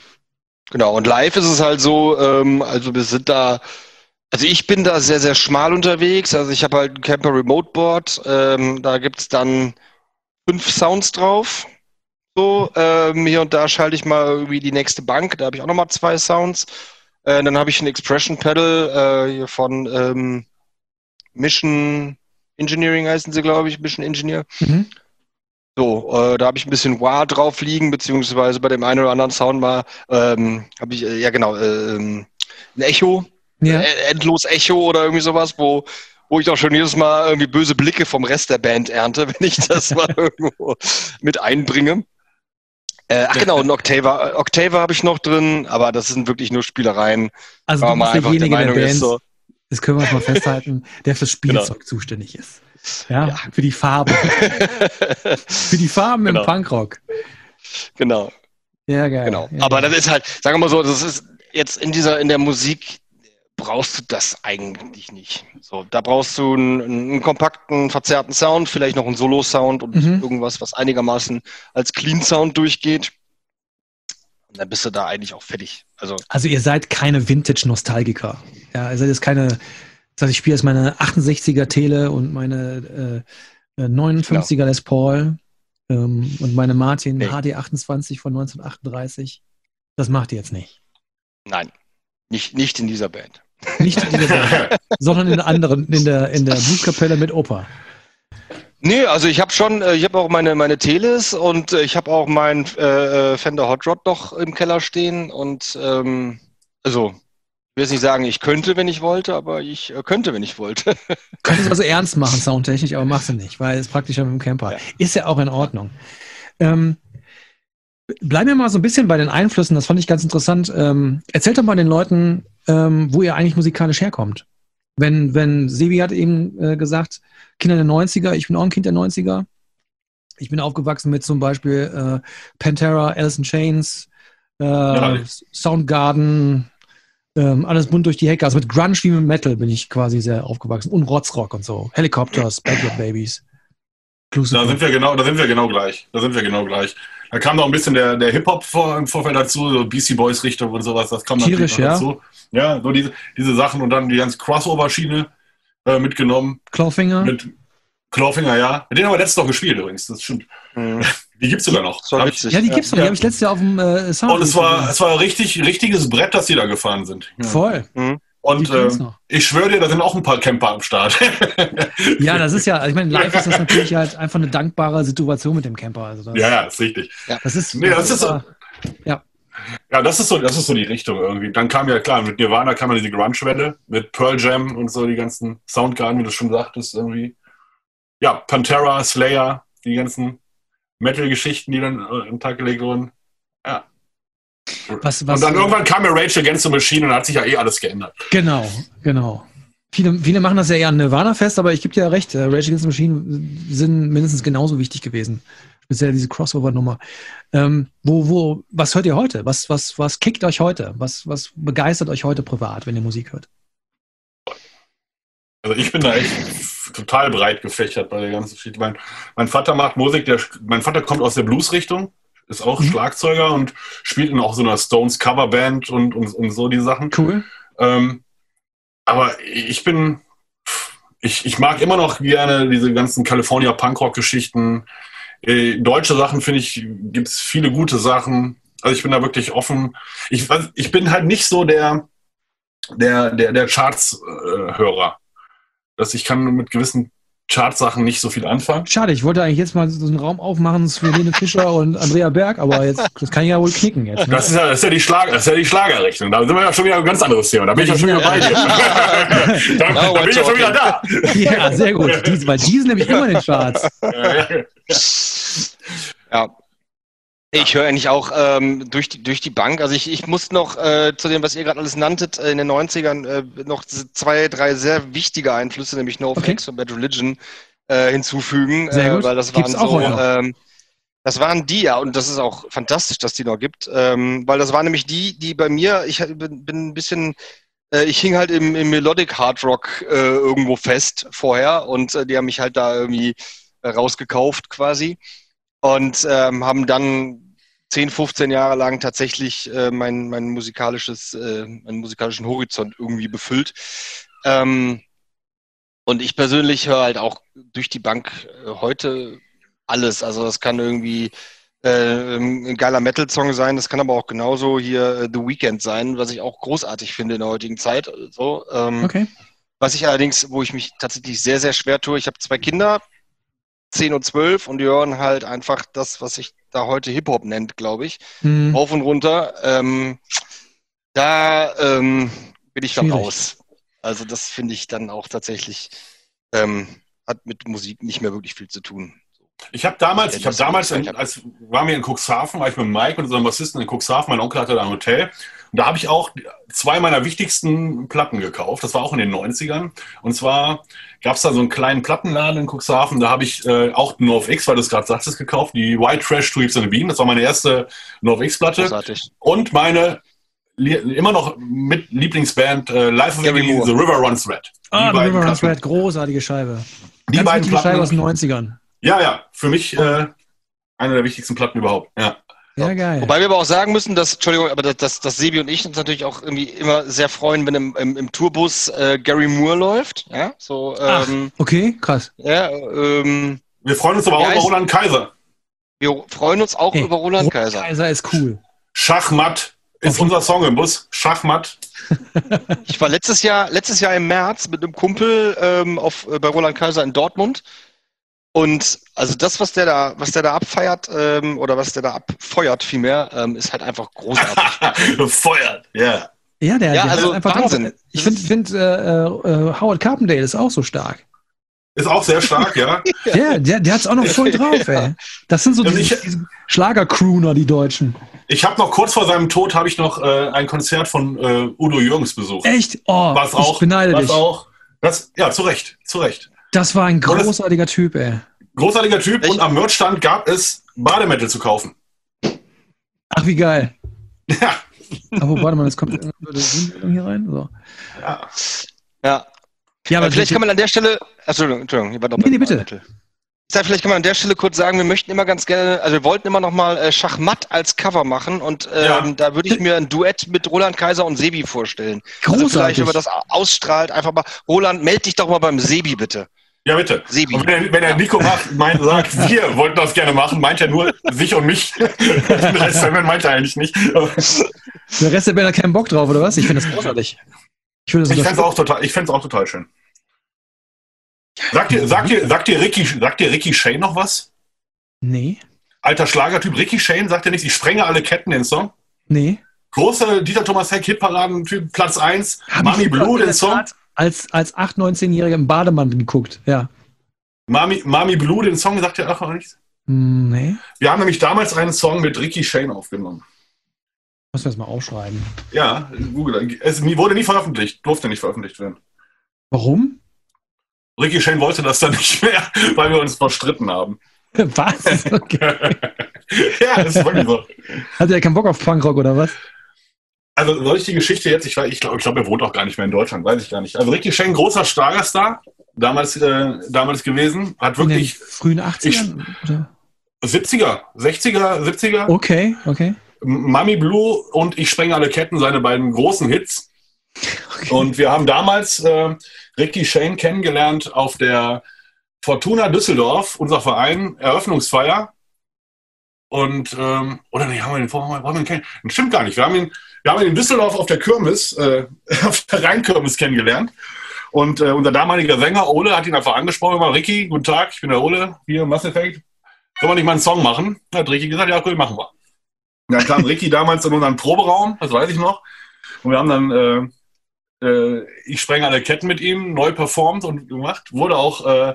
Genau, und live ist es halt so, ähm, also wir sind da, also ich bin da sehr, sehr schmal unterwegs. Also ich habe halt ein Camper Remote Board. Ähm, da gibt es dann fünf Sounds drauf. So, ähm, hier und da schalte ich mal irgendwie die nächste Bank. Da habe ich auch nochmal zwei Sounds. Äh, dann habe ich ein Expression Pedal äh, hier von ähm, Mission Engineering heißen sie, glaube ich, Mission Engineer. Mhm. So, äh, da habe ich ein bisschen Wah drauf liegen, beziehungsweise bei dem einen oder anderen Sound mal ähm, habe ich, äh, ja genau, ähm, ein Echo, ja. äh, endlos Echo oder irgendwie sowas, wo, wo ich auch schon jedes Mal irgendwie böse Blicke vom Rest der Band ernte, wenn ich das mal irgendwo mit einbringe. Äh, ach genau, ein Octava, Octava habe ich noch drin, aber das sind wirklich nur Spielereien. Also du bist derjenige der, der Band, so, das können wir mal festhalten, der fürs Spielzeug genau. zuständig ist. Ja, ja. für die Farben. für die Farben genau. im Punkrock. Genau. Ja, geil. Genau. Ja, Aber das ist halt, sagen wir mal so, das ist jetzt in dieser, in der Musik brauchst du das eigentlich nicht. So, da brauchst du einen, einen kompakten, verzerrten Sound, vielleicht noch einen Solo-Sound und mhm. irgendwas, was einigermaßen als Clean-Sound durchgeht. Und dann bist du da eigentlich auch fertig. Also, also ihr seid keine Vintage-Nostalgiker. Ja, ihr seid jetzt keine das heißt, ich spiele jetzt meine 68er Tele und meine äh, 59er genau. Les Paul ähm, und meine Martin nee. HD28 von 1938. Das macht ihr jetzt nicht. Nein, nicht, nicht in dieser Band. Nicht in dieser Band, sondern in der anderen, in der, in der Blueskapelle mit Opa. Nee, also ich habe schon, äh, ich habe auch meine, meine Teles und äh, ich habe auch meinen äh, Fender Hot Rod noch im Keller stehen und ähm, also ich will jetzt nicht sagen, ich könnte, wenn ich wollte, aber ich äh, könnte, wenn ich wollte. Könntest also ernst machen, soundtechnisch, aber machst du nicht, weil es praktischer mit dem Camper. Ja. Ist ja auch in Ordnung. Ähm, bleiben wir mal so ein bisschen bei den Einflüssen, das fand ich ganz interessant. Ähm, erzählt doch mal den Leuten, ähm, wo ihr eigentlich musikalisch herkommt. Wenn, wenn Sebi hat eben äh, gesagt, Kinder der 90er, ich bin auch ein Kind der 90er. Ich bin aufgewachsen mit zum Beispiel äh, Pantera, Alice in Chains, äh, ja. Soundgarden, ähm, alles bunt durch die Hecke. Also mit Grunge wie mit Metal bin ich quasi sehr aufgewachsen. Und Rotzrock und so. Helicopters, Backyard Babies. Da sind wir genau, da sind wir genau gleich. Da sind wir genau gleich. Da kam noch ein bisschen der, der Hip-Hop vor, im Vorfeld dazu, so BC Boys Richtung und sowas. Das kam Tierisch, ja. dazu. Ja, so diese, diese Sachen und dann die ganze Crossover-Schiene äh, mitgenommen. Clawfinger? Mit Clawfinger, ja. Mit denen haben wir letztes noch gespielt übrigens, das stimmt. Mhm. Die gibt's sogar noch. ja, die gibt's noch. Die habe ich letztes Jahr auf dem äh, Sound. Und es war, es war ein richtig, richtiges Brett, das die da gefahren sind. Ja. Voll. Mhm. Und äh, ich schwöre dir, da sind auch ein paar Camper am Start. ja, das ist ja, ich meine, live ist das natürlich halt einfach eine dankbare Situation mit dem Camper. Also das, ja, ja, ist richtig. Ja. Das ist, nee, das, das ist so, ja. Ja, das ist so, das ist so die Richtung irgendwie. Dann kam ja klar, mit Nirvana kam ja diese Grunge-Welle, mit Pearl Jam und so die ganzen Soundgarden, wie du schon sagtest, irgendwie. Ja, Pantera, Slayer, die ganzen Metal-Geschichten, die dann äh, in den Tag gelegt wurden. Ja. Was, was, und dann irgendwann kam ja Rage Against the Machine und hat sich ja eh alles geändert. Genau, genau. Viele, viele machen das ja eher an Nirvana fest, aber ich gebe dir ja recht, äh, Rage Against the Machine sind mindestens genauso wichtig gewesen. Speziell diese Crossover-Nummer. Ähm, wo, wo, was hört ihr heute? Was, was, was kickt euch heute? Was, was begeistert euch heute privat, wenn ihr Musik hört? Also ich bin da echt total breit gefächert bei der ganzen Geschichte. Mein, mein Vater macht Musik, der, mein Vater kommt aus der Blues-Richtung, ist auch mhm. Schlagzeuger und spielt in auch so einer Stones Coverband und, und, und so die Sachen. Cool. Ähm, aber ich bin, ich, ich mag immer noch gerne diese ganzen California Punkrock-Geschichten. Äh, deutsche Sachen finde ich, gibt es viele gute Sachen. Also ich bin da wirklich offen. Ich, ich bin halt nicht so der, der, der, der Charts-Hörer. Äh, dass ich kann mit gewissen Chartsachen nicht so viel anfangen. Schade, ich wollte eigentlich jetzt mal so einen Raum aufmachen für Helene Fischer und Andrea Berg, aber jetzt, das kann ich ja wohl knicken jetzt. Ne? Das, ist ja, das, ist ja die Schlager, das ist ja die Schlagerrichtung. Da sind wir ja schon wieder ein ganz anderes Thema. Da bin ich ja schon wieder bei dir. da, da bin ich ja schon wieder da. Ja, sehr gut. Die, weil die sind nämlich immer in den Charts. ja. Ich höre eigentlich auch ähm, durch, die, durch die Bank. Also ich, ich muss noch äh, zu dem, was ihr gerade alles nanntet, äh, in den 90ern äh, noch zwei, drei sehr wichtige Einflüsse, nämlich No okay. und Bad Religion, äh, hinzufügen. Sehr äh, gut. weil das Gibt's waren so, ähm, das waren die, ja, und das ist auch fantastisch, dass die noch gibt, ähm, weil das waren nämlich die, die bei mir, ich bin, bin ein bisschen, äh, ich hing halt im, im Melodic Hard Rock äh, irgendwo fest vorher und äh, die haben mich halt da irgendwie rausgekauft quasi und ähm, haben dann 10, 15 Jahre lang tatsächlich äh, mein, mein musikalisches, äh, meinen musikalischen Horizont irgendwie befüllt. Ähm, und ich persönlich höre halt auch durch die Bank äh, heute alles. Also das kann irgendwie äh, ein geiler Metal-Song sein, das kann aber auch genauso hier äh, The Weeknd sein, was ich auch großartig finde in der heutigen Zeit. So, ähm, Okay. Was ich allerdings, wo ich mich tatsächlich sehr, sehr schwer tue, ich habe zwei Kinder, 10 und 12, und die hören halt einfach das, was sich da heute Hip-Hop nennt, glaube ich, Hm. rauf und runter. Ähm, da ähm, bin ich dann Schwierig. raus. Also das finde ich dann auch tatsächlich, ähm, hat mit Musik nicht mehr wirklich viel zu tun. Ich habe damals, ich habe damals, in, als waren wir in Cuxhaven, war ich mit Mike und unserem Bassisten in Cuxhaven, mein Onkel hatte da ein Hotel. Und da habe ich auch zwei meiner wichtigsten Platten gekauft. Das war auch in den 90ern. Und zwar gab es da so einen kleinen Plattenladen in Cuxhaven. Da habe ich äh, auch North X, weil du es gerade sagtest, gekauft. Die White Trash Tweeps and the Beam. Das war meine erste North X-Platte. Großartig. Und meine immer noch mit Lieblingsband äh, Life of Moore. The River Runs Red. Ah, The River Runs Platten- Red, großartige Scheibe. Die Ganz beiden wichtige Scheibe aus Platten. den 90ern. Ja, ja, für mich äh, eine der wichtigsten Platten überhaupt. Ja. Ja, geil. Wobei wir aber auch sagen müssen, dass, Entschuldigung, aber dass, dass, dass Sebi und ich uns natürlich auch irgendwie immer sehr freuen, wenn im, im, im Tourbus äh, Gary Moore läuft. Ja, so, Ach. ähm, Okay, krass. ja, ähm, Wir freuen uns aber auch über heißt- Roland Kaiser. wir freuen uns auch Ey, über Roland Kaiser. Kaiser ist cool. Schachmatt ist unser Song im Bus. Schachmatt. Ich war letztes Jahr, letztes Jahr im März mit einem Kumpel ähm, auf, äh, bei Roland Kaiser in Dortmund. Und also das, was der da, was der da abfeiert, ähm, oder was der da abfeuert vielmehr, ähm, ist halt einfach großartig. Feuert. Ja. Ja, der, Ja, der also hat einfach Wahnsinn. Drauf. Ich finde, find, äh, äh, Howard Carpendale ist auch so stark. Ist auch sehr stark, ja. Der, der, der hat es auch noch voll drauf, ey. Das sind so Und diese, ich- diese Schlager-Crooner, die Deutschen. Ich habe noch kurz vor seinem Tod habe ich noch äh, ein Konzert von äh, Udo Jürgens besucht. Echt? Oh, Was auch, ich beneide was dich. auch. Das, ja, zu Recht, zu Recht. Das war ein großartiger Typ, ey. Großartiger Typ Echt? und am Merchstand gab es Bademittel zu kaufen. Ach, wie geil. Ja, Aber warte mal, jetzt kommt hier rein. So. ja. Ja. Ja, Aber vielleicht kann man an der Stelle, Entschuldigung, Entschuldigung, ich war doch Nee, bei nee, bitte. Mittel. Ja, vielleicht kann man an der Stelle kurz sagen, wir möchten immer ganz gerne, also wir wollten immer noch mal äh, Schachmatt als Cover machen und ähm, Ja. da würde ich mir ein Duett mit Roland Kaiser und Sebi vorstellen. Also vielleicht, großartig. wenn man das ausstrahlt, einfach mal, Roland, meld dich doch mal beim Sebi bitte. Ja bitte. Sebi. Und wenn, er- wenn er Nico macht, meint, sagt, wir wollten das gerne machen, meint er nur sich und mich. Den Rest der Band meint er eigentlich nicht. Der Rest der Band hat keinen Bock drauf, oder was? Ich finde das großartig. Ich Ich fände es auch total, ich auch total schön. Sagt dir, sagt dir, sagt dir Ricky, sagt dir Ricky Shane noch was? Nee, Alter Schlagertyp Ricky Shane sagt dir nichts. Ich sprenge alle Ketten den Song. nee. Großer Dieter Thomas Heck Hitparaden-Typ, Platz 1. Hab Mami Blue, in den der Song. Tat Als, als 8-, 19-Jähriger im Bademantel geguckt, ja. Mami, Mami Blue, den Song sagt dir auch noch nichts. Hm, Nee, Wir haben nämlich damals einen Song mit Ricky Shane aufgenommen. muss wir das mal aufschreiben. Ja, Google. Es wurde nie veröffentlicht, durfte nicht veröffentlicht werden. Warum? Ricky Shane wollte das dann nicht mehr, weil wir uns verstritten haben. Was? Okay. ja, das ist wirklich so. Hat er keinen Bock auf Punkrock oder was? Also soll ich die Geschichte jetzt, ich, ich glaube, ich glaub, er wohnt auch gar nicht mehr in Deutschland, weiß ich gar nicht. Also Ricky Shane, großer Schlagerstar, damals, äh, damals gewesen, hat wirklich frühen 80ern? oder? 70er, 60er, 70er, Okay, okay. Mami Blue und Ich sprenge alle Ketten, seine beiden großen Hits. okay. Und wir haben damals äh, Ricky Shane kennengelernt auf der Fortuna Düsseldorf, unser Verein, Eröffnungsfeier. Und, ähm, oder nee, haben wir den vorher kennen? Stimmt gar nicht. Wir haben ihn, wir haben ihn in Düsseldorf auf der Kirmes, äh, auf der Rheinkirmes kennengelernt. Und äh, unser damaliger Sänger Ole hat ihn einfach angesprochen, mal Ricky, guten Tag, ich bin der Ole, hier im Mass Effect. Sollen wir nicht mal einen Song machen? Da hat Ricky gesagt, ja, cool, machen wir. Und dann kam Ricky damals in unseren Proberaum, das weiß ich noch. Und wir haben dann äh, äh, ich sprenge alle Ketten mit ihm, neu performt und gemacht. Wurde auch äh,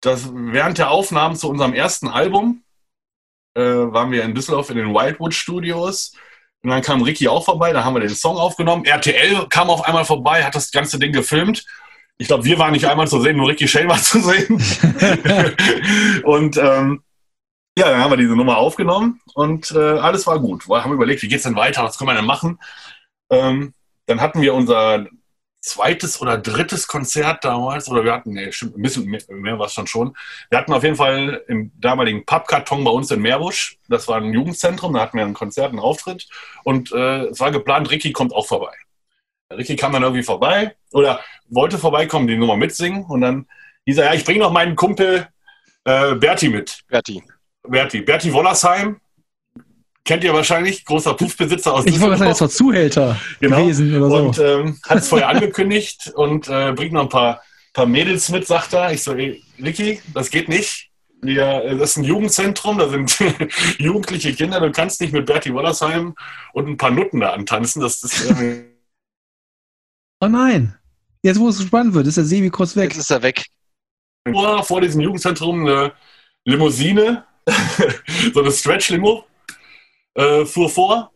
das während der Aufnahmen zu unserem ersten Album äh, waren wir in Düsseldorf in den Wildwood Studios. Und dann kam Ricky auch vorbei, da haben wir den Song aufgenommen. RTL kam auf einmal vorbei, hat das ganze Ding gefilmt. Ich glaube, wir waren nicht einmal zu sehen, nur Ricky Shane war zu sehen. und ähm, ja, dann haben wir diese Nummer aufgenommen und äh, alles war gut. Wir haben überlegt, wie geht's denn weiter, was können wir denn machen? Ähm, dann hatten wir unser zweites oder drittes Konzert damals, oder wir hatten, nee, stimmt, ein bisschen mehr, mehr war es dann schon. Wir hatten auf jeden Fall im damaligen Pappkarton bei uns in Meerbusch, das war ein Jugendzentrum, da hatten wir ein Konzert, einen Auftritt und äh, es war geplant, Ricky kommt auch vorbei. Ricky kam dann irgendwie vorbei oder wollte vorbeikommen, die Nummer mitsingen und dann hieß er, ja, ich bringe noch meinen Kumpel äh, Berti mit. Berti. Berti. Berti Wollersheim, kennt ihr wahrscheinlich, großer Puffbesitzer aus Ich wollte sagen, das war Zuhälter genau. gewesen oder so. Und ähm, hat es vorher angekündigt und äh, bringt noch ein paar, paar Mädels mit, sagt er. Ich so, ey, Ricky, das geht nicht. Wir, das ist ein Jugendzentrum, da sind jugendliche Kinder, du kannst nicht mit Bertie Wollersheim und ein paar Nutten da antanzen. Das ist oh nein. Jetzt, wo es spannend wird, ist der Sebi kurz weg. Jetzt ist er weg. vor diesem Jugendzentrum eine Limousine, so eine Stretch-Limo, äh, fuhr vor.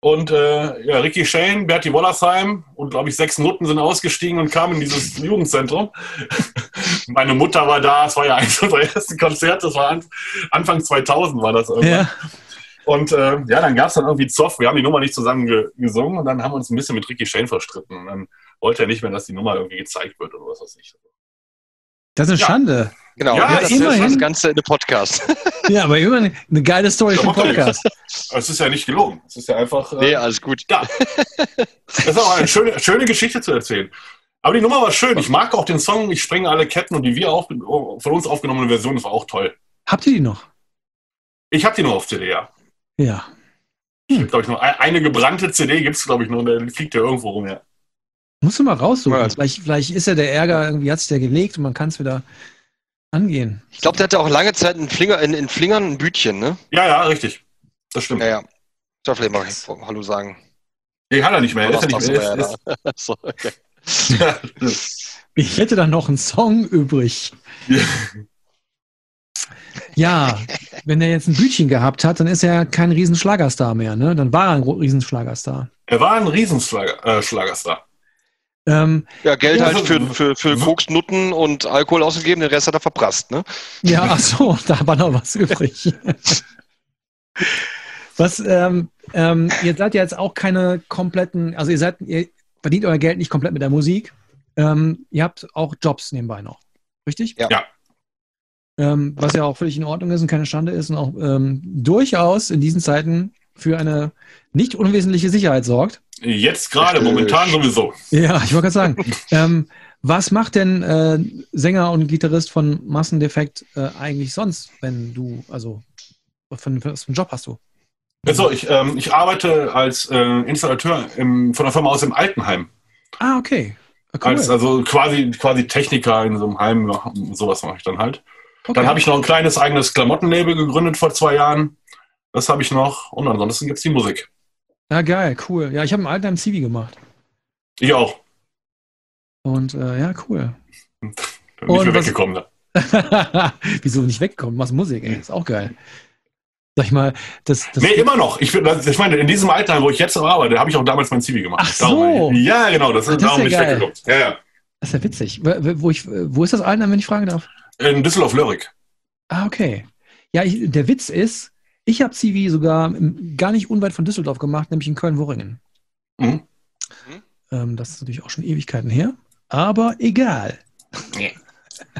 Und äh, ja, Ricky Shane, Bertie Wollersheim und glaube ich sechs Nutten sind ausgestiegen und kamen in dieses Jugendzentrum. Meine Mutter war da, es war ja eines unserer ersten Konzerte, das war an, Anfang 2000 war das irgendwann. Ja. Und äh, ja, dann gab es dann irgendwie Zoff, wir haben die Nummer nicht zusammen ge gesungen und dann haben wir uns ein bisschen mit Ricky Shane verstritten. Und dann wollte er nicht mehr, dass die Nummer irgendwie gezeigt wird oder was weiß ich. Das ist eine Ja. Schande. Genau, Ja, das immerhin. ist das Ganze in dem Podcast. Ja, aber immerhin eine geile Story für. Podcast. Es ist ja nicht gelogen. Es ist ja einfach. Äh, nee, alles gut. Ja. Das ist auch eine schöne, schöne Geschichte zu erzählen. Aber die Nummer war schön. Ich mag auch den Song Ich sprenge alle Ketten und die wir auf, von uns aufgenommene Version, das war auch toll. Habt ihr die noch? Ich habe die noch auf CD, ja. Ja. Glaube ich noch. Ein- Eine gebrannte CD gibt es, glaube ich, noch. Der fliegt ja irgendwo rum, ja. Musst du mal raussuchen. Ja. Vielleicht, vielleicht ist ja der Ärger, irgendwie hat sich der gelegt und man kann es wieder angehen. Ich glaube, der hatte auch lange Zeit in, Flinger, in, in Flingern ein Bütchen, ne? Ja, ja, richtig. Das stimmt. Ja, ja. Soll vielleicht mal Hallo sagen. Den hat er nicht mehr. Er ist ja nicht mehr. Er ist, so, okay. Ich hätte dann noch einen Song übrig. Ja. Wenn er jetzt ein Bütchen gehabt hat, dann ist er kein Riesenschlagerstar mehr, ne? Dann war er ein Riesenschlagerstar. er war ein Riesenschlager, äh. Ähm, Ja, Geld Ja, halt für, für, für Koks, Nutten und Alkohol ausgegeben, den Rest hat er verprasst, ne? ja, ach so, da war noch was übrig. Was, ähm, ähm, ihr seid ja jetzt auch keine kompletten, also ihr seid, ihr verdient euer Geld nicht komplett mit der Musik. Ähm, ihr habt auch Jobs nebenbei noch. Richtig? Ja. Ja. Ähm, was ja auch völlig in Ordnung ist und keine Schande ist und auch ähm, durchaus in diesen Zeiten für eine nicht unwesentliche Sicherheit sorgt. Jetzt gerade, Richtig. momentan sowieso. Ja, ich wollte gerade sagen. ähm, was macht denn äh, Sänger und Gitarrist von Massendefekt äh, eigentlich sonst, wenn du, also, was für, einen- was für einen Job hast du? Also, ich, ähm, ich arbeite als äh, Installateur im, von der Firma aus im Altenheim. Ah, okay. Ah, cool. Als, also quasi, quasi Techniker in so einem Heim, sowas mache ich dann halt. okay. Dann habe ich noch ein kleines eigenes Klamottenlabel gegründet vor zwei Jahren. Das habe ich noch. Und ansonsten gibt es die Musik. Ja, geil, cool. Ja, ich habe einen Altenheim CV gemacht. Ich auch. Und äh, ja, cool. Nicht Und mehr was- weggekommen. Da. Wieso nicht wegkommen? Machst Musik, ey. Ist auch geil. Sag ich mal, das. das Nee, immer noch. Ich, ich meine, in diesem Alter, wo ich jetzt arbeite, habe ich auch damals mein CV gemacht. Ach so. Ja, genau. Das ist das ist darum ja nicht geil. weggekommen. Ja, ja. Das ist ja witzig. Wo, wo, ich, wo ist das Altenheim, wenn ich fragen darf? In Düsseldorf-Lörrick. Ah, okay. Ja, ich, der Witz ist, ich habe CV sogar gar nicht unweit von Düsseldorf gemacht, nämlich in Köln-Worringen. Mhm. Ähm, das ist natürlich auch schon Ewigkeiten her, aber egal. Nee.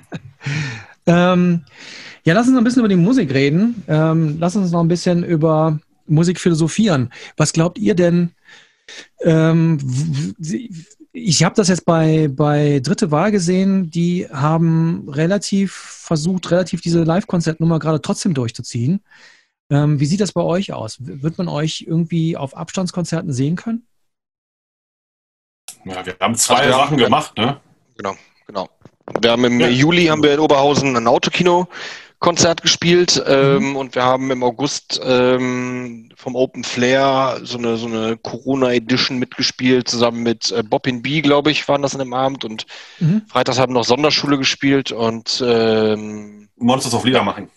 ähm, ja, lass uns noch ein bisschen über die Musik reden. Ähm, lass uns noch ein bisschen über Musik philosophieren. Was glaubt ihr denn? Ähm, ich habe das jetzt bei, bei Dritte Wahl gesehen, die haben relativ versucht, relativ diese Live-Konzertnummer gerade trotzdem durchzuziehen. Ähm, wie sieht das bei euch aus? Wird man euch irgendwie auf Abstandskonzerten sehen können? Ja, wir haben zwei Also Sachen gemacht, ne? Genau, genau. Wir haben im Ja. Juli haben wir in Oberhausen ein Autokino-Konzert gespielt ähm, und wir haben im August ähm, vom Open Flair so eine, so eine Corona-Edition mitgespielt, zusammen mit äh, Bobbin B, glaube ich, waren das an dem Abend und Mhm. freitags haben noch Sonderschule gespielt und ähm, Monsters of Liedermachen.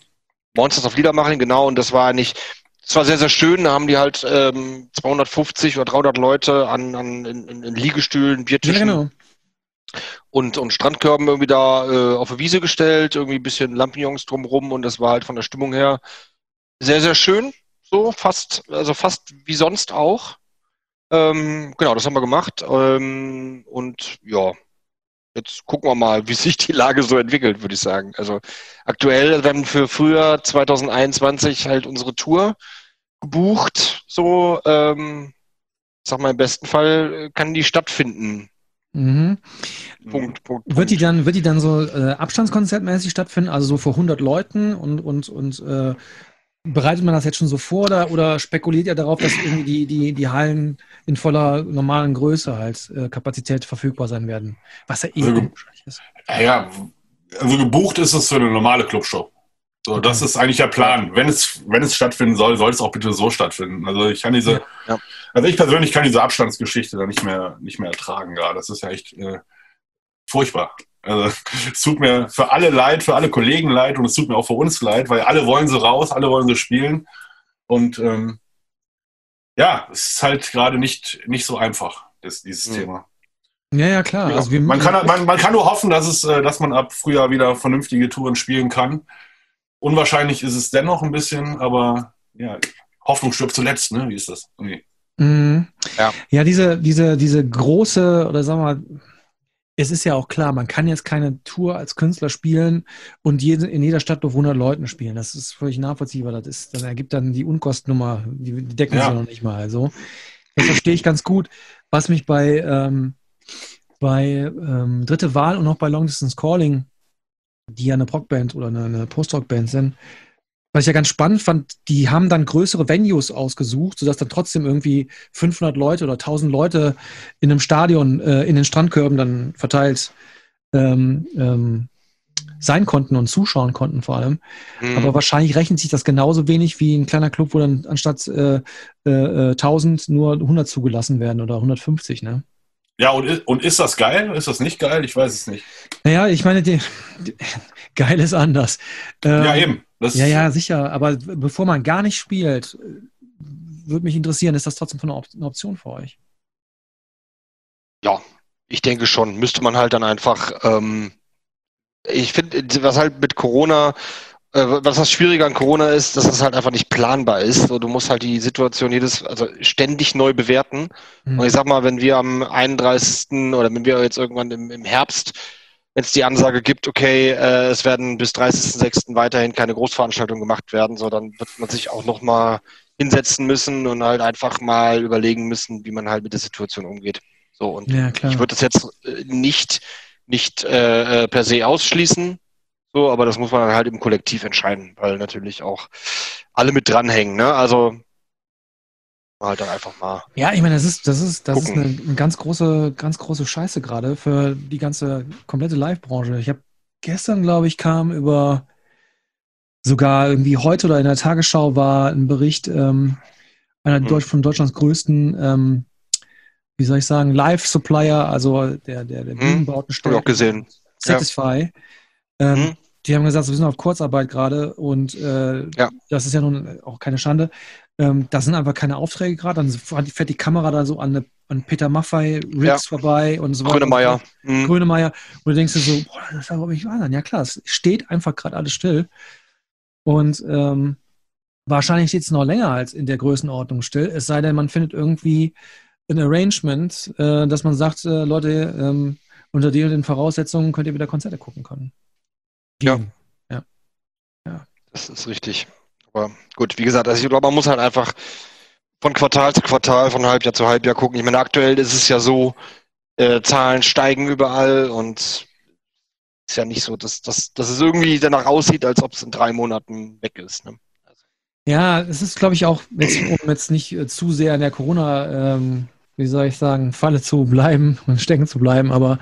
Monsters of Liedermaching, genau, und das war nicht, das war sehr, sehr schön. Da haben die halt ähm, 250 oder 300 Leute an, an in, in Liegestühlen, Biertischen ja, genau. und, und Strandkörben irgendwie da äh, auf der Wiese gestellt, irgendwie ein bisschen Lampignons drumrum und das war halt von der Stimmung her sehr, sehr schön. So, fast, also fast wie sonst auch. Ähm, genau, das haben wir gemacht. Ähm, und ja, jetzt gucken wir mal, wie sich die Lage so entwickelt, würde ich sagen. Also aktuell werden für früher 2021 halt unsere Tour gebucht. So, ähm, sag mal, im besten Fall kann die stattfinden. Mhm. Punkt, Punkt, Punkt. Wird die dann, wird die dann so äh, abstandskonzertmäßig stattfinden, also so vor 100 Leuten und, und, und äh, bereitet man das jetzt schon so vor oder, oder spekuliert ihr darauf, dass irgendwie die, die, die Hallen in voller normalen Größe halt äh, Kapazität verfügbar sein werden? Was ja eh also, ist. Ja, also gebucht ist es für eine normale Clubshow. So, okay. das ist eigentlich der Plan. Wenn es, wenn es stattfinden soll, soll es auch bitte so stattfinden. Also ich kann diese, ja. also ich persönlich kann diese Abstandsgeschichte da nicht mehr, nicht mehr ertragen gerade. Das ist ja echt äh, furchtbar. Also es tut mir für alle leid, für alle Kollegen leid und es tut mir auch für uns leid, weil alle wollen so raus, alle wollen so spielen. Und ähm, ja, es ist halt gerade nicht, nicht so einfach, das, dieses mhm. Thema. Ja, ja, klar. Ja, also man, kann, man, man kann nur hoffen, dass, es, äh, dass man ab Frühjahr wieder vernünftige Touren spielen kann. Unwahrscheinlich ist es dennoch ein bisschen, aber ja, Hoffnung stirbt zuletzt, ne? Wie ist das? Okay. Mhm. Ja. ja, diese, diese, diese große, oder sagen wir mal, es ist ja auch klar, man kann jetzt keine Tour als Künstler spielen und jede, in jeder Stadt nur 100 Leuten spielen. Das ist völlig nachvollziehbar. Das, ist, das ergibt dann die Unkostnummer, die, die decken ja. sie noch nicht mal. Also, das verstehe ich ganz gut. Was mich bei, ähm, bei ähm, Dritte Wahl und auch bei Long Distance Calling, die ja eine Rockband oder eine, eine Post-Rock-Band sind, was ich ja ganz spannend fand, die haben dann größere Venues ausgesucht, sodass dann trotzdem irgendwie 500 Leute oder 1000 Leute in einem Stadion, äh, in den Strandkörben dann verteilt ähm, ähm, sein konnten und zuschauen konnten vor allem. Mhm. Aber wahrscheinlich rechnet sich das genauso wenig wie ein kleiner Club, wo dann anstatt äh, äh, 1000 äh, nur 100 zugelassen werden oder 150, ne? Ja, und, und ist das geil? Ist das nicht geil? Ich weiß es nicht. Naja, ich meine, die, die, geil ist anders. Ähm, ja, eben. Das ja, ja, sicher. Aber bevor man gar nicht spielt, würde mich interessieren, ist das trotzdem eine, Op eine Option für euch? Ja, ich denke schon. Müsste man halt dann einfach. Ähm, ich finde, was halt mit Corona äh, was das Schwierige an Corona ist, dass es halt einfach nicht planbar ist. So, du musst halt die Situation jedes, also ständig neu bewerten. Mhm. Und ich sag mal, wenn wir am 31. oder wenn wir jetzt irgendwann im, im Herbst wenn es die Ansage gibt, okay, äh, es werden bis 30.06. weiterhin keine Großveranstaltungen gemacht werden, so dann wird man sich auch nochmal hinsetzen müssen und halt einfach mal überlegen müssen, wie man halt mit der Situation umgeht. So und ja, ich würde das jetzt äh, nicht nicht äh, äh, per se ausschließen, so, aber das muss man dann halt im Kollektiv entscheiden, weil natürlich auch alle mit dranhängen. Ne? Also halt dann einfach mal. Ja, ich meine, das ist, das ist, das gucken. ist eine, ganz große, ganz große Scheiße gerade für die ganze komplette Live-Branche. Ich habe gestern, glaube ich, kam über sogar irgendwie heute oder in der Tagesschau war ein Bericht ähm, einer hm. Deutsch, von Deutschlands größten, ähm, wie soll ich sagen, Live-Supplier, also der, der, der hm. Bühnenbauten stellt. auch gesehen. Satisfy. Ja. Ähm, hm. Die haben gesagt, wir sind auf Kurzarbeit gerade und äh, ja. das ist ja nun auch keine Schande. Ähm, da sind einfach keine Aufträge gerade. Dann fährt die Kamera da so an, an Peter Maffei, Riggs ja. vorbei und so weiter. Grönemeyer. Mhm. Grönemeyer. Und du denkst dir so, boah, das darf ich wahr sein. Ja klar, es steht einfach gerade alles still. Und ähm, wahrscheinlich steht es noch länger als in der Größenordnung still. Es sei denn, man findet irgendwie ein Arrangement, äh, dass man sagt, äh, Leute, ähm, unter den Voraussetzungen könnt ihr wieder Konzerte gucken können. Ja. ja. Ja. Das ist richtig. Aber gut, wie gesagt, also ich glaube, man muss halt einfach von Quartal zu Quartal, von Halbjahr zu Halbjahr gucken. Ich meine, aktuell ist es ja so, äh, Zahlen steigen überall und ist ja nicht so, dass, dass, dass es irgendwie danach aussieht, als ob es in drei Monaten weg ist. Ne? Ja, es ist, glaube ich, auch, jetzt, um jetzt nicht äh, zu sehr in der Corona, ähm, wie soll ich sagen, Falle zu bleiben und stecken zu bleiben, aber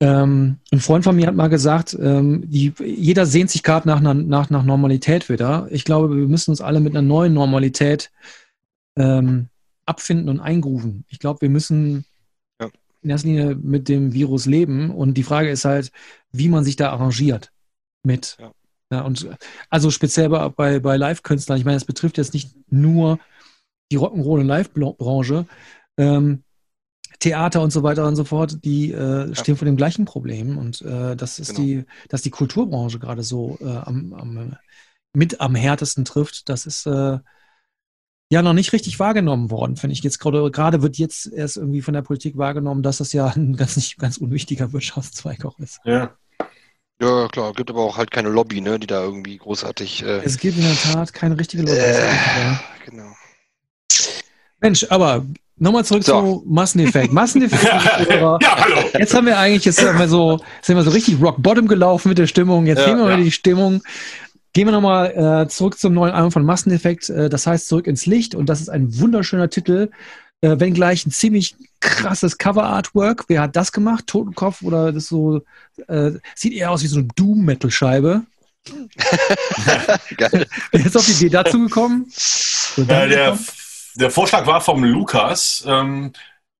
ähm, ein Freund von mir hat mal gesagt, ähm, die, jeder sehnt sich gerade nach, nach, nach Normalität wieder. Ich glaube, wir müssen uns alle mit einer neuen Normalität ähm, abfinden und eingrufen. Ich glaube, wir müssen ja. in erster Linie mit dem Virus leben und die Frage ist halt, wie man sich da arrangiert mit. Ja. Ja, und also speziell bei, bei Live-Künstlern, ich meine, das betrifft jetzt nicht nur die Rock'n'Roll- und Live-Branche, ähm, Theater und so weiter und so fort, die äh, stehen ja. vor dem gleichen Problem. Und äh, das ist genau. die, dass die Kulturbranche gerade so äh, am, am, mit am härtesten trifft. Das ist äh, ja noch nicht richtig wahrgenommen worden, finde ich. Jetzt gerade, gerade wird jetzt erst irgendwie von der Politik wahrgenommen, dass das ja ein ganz nicht ganz unwichtiger Wirtschaftszweig auch ist. Ja. Ja, klar, gibt aber auch halt keine Lobby, ne, die da irgendwie großartig. Äh es gibt in der Tat keine richtige Lobby. Äh, genau. Mensch, aber Nochmal zurück so. zu Masseneffekt. Masseneffekt. ja, hallo. Jetzt haben wir eigentlich, jetzt haben wir so, sind wir so richtig Rock Bottom gelaufen mit der Stimmung. Jetzt ja, heben wir ja. die Stimmung. Gehen wir nochmal äh, zurück zum neuen Album von Masseneffekt. Äh, das heißt Zurück ins Licht. Und das ist ein wunderschöner Titel. Äh, wenngleich ein ziemlich krasses Cover-Artwork. Wer hat das gemacht? Totenkopf oder das so, äh, sieht eher aus wie so eine Doom-Metal-Scheibe. Geil. Wer ist auf die Idee dazu gekommen? So, äh, der der Vorschlag war vom Lukas. Ähm,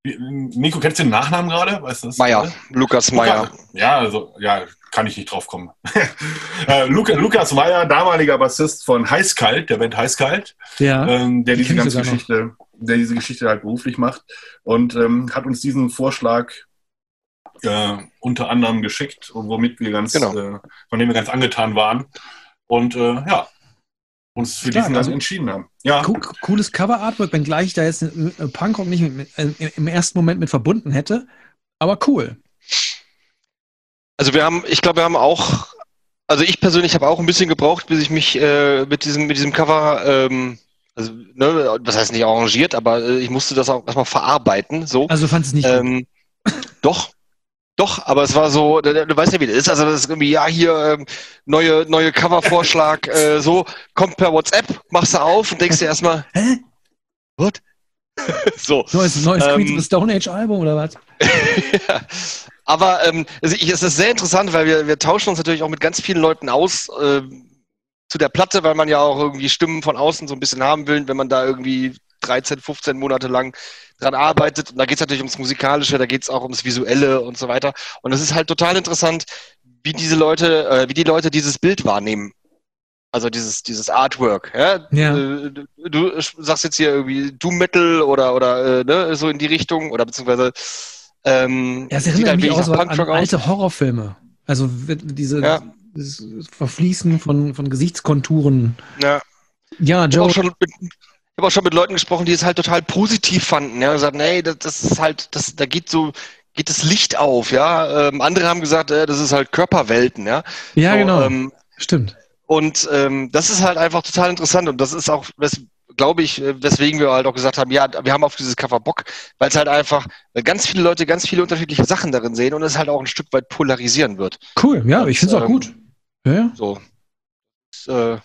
Nico, kennst du den Nachnamen gerade? Weißt du Meier, Lukas Meier. Ja, also, ja, kann ich nicht drauf kommen. äh, Lukas, Lukas Meier, damaliger Bassist von Heißkalt, der Band Heißkalt, ja, ähm, der diese ganze Geschichte, der diese Geschichte halt beruflich macht und ähm, hat uns diesen Vorschlag äh, unter anderem geschickt, womit wir ganz, genau. äh, von dem wir ganz angetan waren. Und äh, ja, uns für Klar, diesen also entschieden haben. Ja. Cooles Cover-Artwork, wenngleich da jetzt Punkrock nicht mit, äh, im ersten Moment mit verbunden hätte. Aber cool. Also wir haben, ich glaube, wir haben auch, also ich persönlich habe auch ein bisschen gebraucht, bis ich mich äh, mit diesem mit diesem Cover, ähm, also ne, was heißt nicht arrangiert, aber äh, ich musste das auch erstmal verarbeiten. So. Also du fandest es nicht. Ähm, doch, doch, aber es war so, du, du weißt ja, wie das ist. Also das ist irgendwie, ja, hier ähm, neue, neue Covervorschlag, äh, so, kommt per WhatsApp, machst du auf und denkst dir erstmal, hä? What? so. Neues, neues ähm, Queens of the Stone Age Album oder was? ja. Aber ähm, also es ist sehr interessant, weil wir, wir tauschen uns natürlich auch mit ganz vielen Leuten aus äh, zu der Platte, weil man ja auch irgendwie Stimmen von außen so ein bisschen haben will, wenn man da irgendwie 13, 15 Monate lang dran arbeitet. Und da geht es natürlich ums Musikalische, da geht es auch ums Visuelle und so weiter. Und es ist halt total interessant, wie diese Leute, äh, wie die Leute dieses Bild wahrnehmen. Also dieses, dieses Artwork. Ja? ja. Äh, du, du, sagst jetzt hier irgendwie Doom Metal oder, oder äh, ne, so in die Richtung oder beziehungsweise ähm, ja, es erinnert mich auch so an, alte Horrorfilme. Also diese ja. Verfließen von, von Gesichtskonturen. Ja. Ja, Joe. Ich habe auch, hab auch schon mit Leuten gesprochen, die es halt total positiv fanden. Ja, gesagt, nee, das, das ist halt, das, da geht so, geht das Licht auf, ja. Ähm, andere haben gesagt, äh, das ist halt Körperwelten, ja. Ja, so, genau. Ähm, Stimmt. Und ähm, das ist halt einfach total interessant und das ist auch, glaube ich, äh, weswegen wir halt auch gesagt haben, ja, wir haben auf dieses Cover Bock, weil es halt einfach, weil ganz viele Leute ganz viele unterschiedliche Sachen darin sehen und es halt auch ein Stück weit polarisieren wird. Cool, ja, und, ich finde es auch ähm, gut. Ja, ja. So. Das, äh,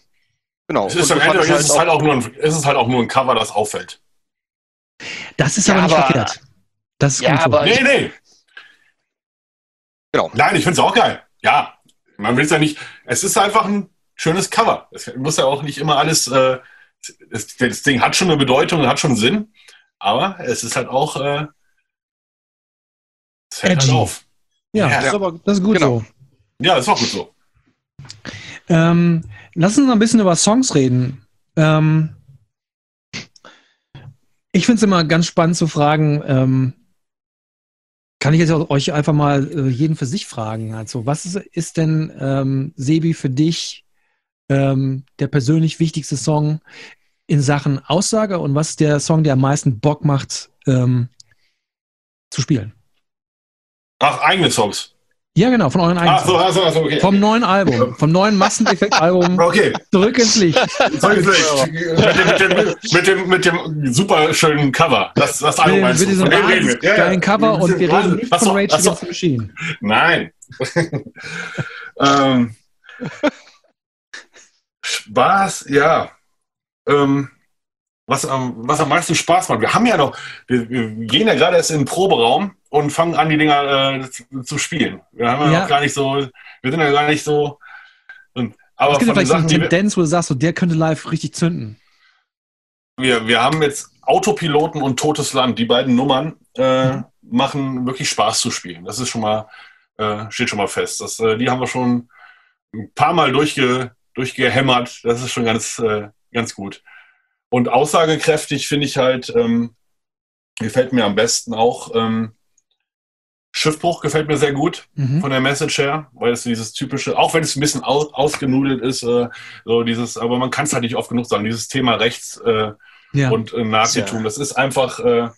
genau. Es ist, am Ende, halt, ist halt auch nur ein, ist halt auch nur ein Cover, das auffällt. Das ist ja, aber nicht aber, verkehrt. Das ist ja, aber Nee, nee. Genau. Nein, ich finde es auch geil. Ja, man will es ja nicht. Es ist einfach ein schönes Cover. Es muss ja auch nicht immer alles. Äh, das, das, Ding hat schon eine Bedeutung, hat schon Sinn, aber es ist halt auch. Äh, es fällt halt auf. Ja, ja. Das, ist aber, das ist gut genau. so. Ja, das ist auch gut so. Ähm, lass uns noch ein bisschen über Songs reden. Ähm, ich finde es immer ganz spannend zu fragen, ähm, kann ich jetzt euch einfach mal äh, jeden für sich fragen. Also, was ist, ist denn, ähm, Sebi, für dich ähm, der persönlich wichtigste Song in Sachen Aussage und was ist der Song, der am meisten Bock macht ähm, zu spielen? Ach, eigene Songs. Ja, genau, von euren eigenen. Ach so, ach so, ach so, okay. Vom neuen Album, vom neuen Masseneffekt-Album. Okay. Zurück ins Licht. Zurück ins Licht. mit, dem, mit, dem, mit, dem, super schönen Cover. Das, das Album mit, meinst mit diesem geilen ja, Cover ja. und wir reden nicht von Rage Against the Machine. Nein. ähm, Spaß, ja. Ähm, was, ähm, was am meisten Spaß macht. Wir haben ja noch, wir, wir gehen ja gerade erst in den Proberaum und fangen an, die Dinger äh, zu, zu, spielen. Wir haben ja, ja, gar nicht so, wir sind ja gar nicht so. Und, aber es gibt ja vielleicht Sachen, so eine Tendenz, wo du sagst, so, der könnte live richtig zünden. Wir, wir haben jetzt Autopiloten und Totes Land, die beiden Nummern äh, mhm. machen wirklich Spaß zu spielen. Das ist schon mal, äh, steht schon mal fest. Das, äh, die haben wir schon ein paar Mal durchge, durchgehämmert. Das ist schon ganz, äh, ganz gut. Und aussagekräftig finde ich halt, ähm, gefällt mir am besten auch, ähm, Schiffbruch gefällt mir sehr gut mhm. von der Message her, weil es dieses typische, auch wenn es ein bisschen aus, ausgenudelt ist, äh, so dieses, aber man kann es halt nicht oft genug sagen, dieses Thema Rechts äh, ja. und äh, Nazitum, ja. das ist einfach. Äh,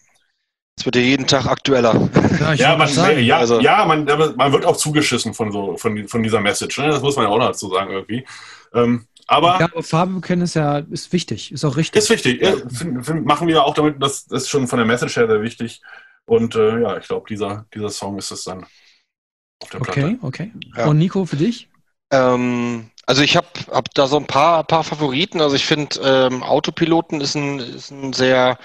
es wird ja jeden Tag aktueller. Ja, ja, man, ja, also. ja man, man wird auch zugeschissen von, so, von, von dieser Message. Ne? Das muss man ja auch noch dazu sagen irgendwie. Ähm, aber, ja, aber Farbe bekennen ist ja ist wichtig, ist auch richtig. Ist wichtig. Ja. Find, find, machen wir auch damit, das, das ist schon von der Message her sehr wichtig. Und äh, ja, ich glaube, dieser, dieser Song ist es dann auf der Platte. Okay, okay. Ja. Und Nico, für dich? Ähm, also ich habe hab da so ein paar, paar Favoriten. Also ich finde, ähm, Autopiloten ist ein, ist ein sehr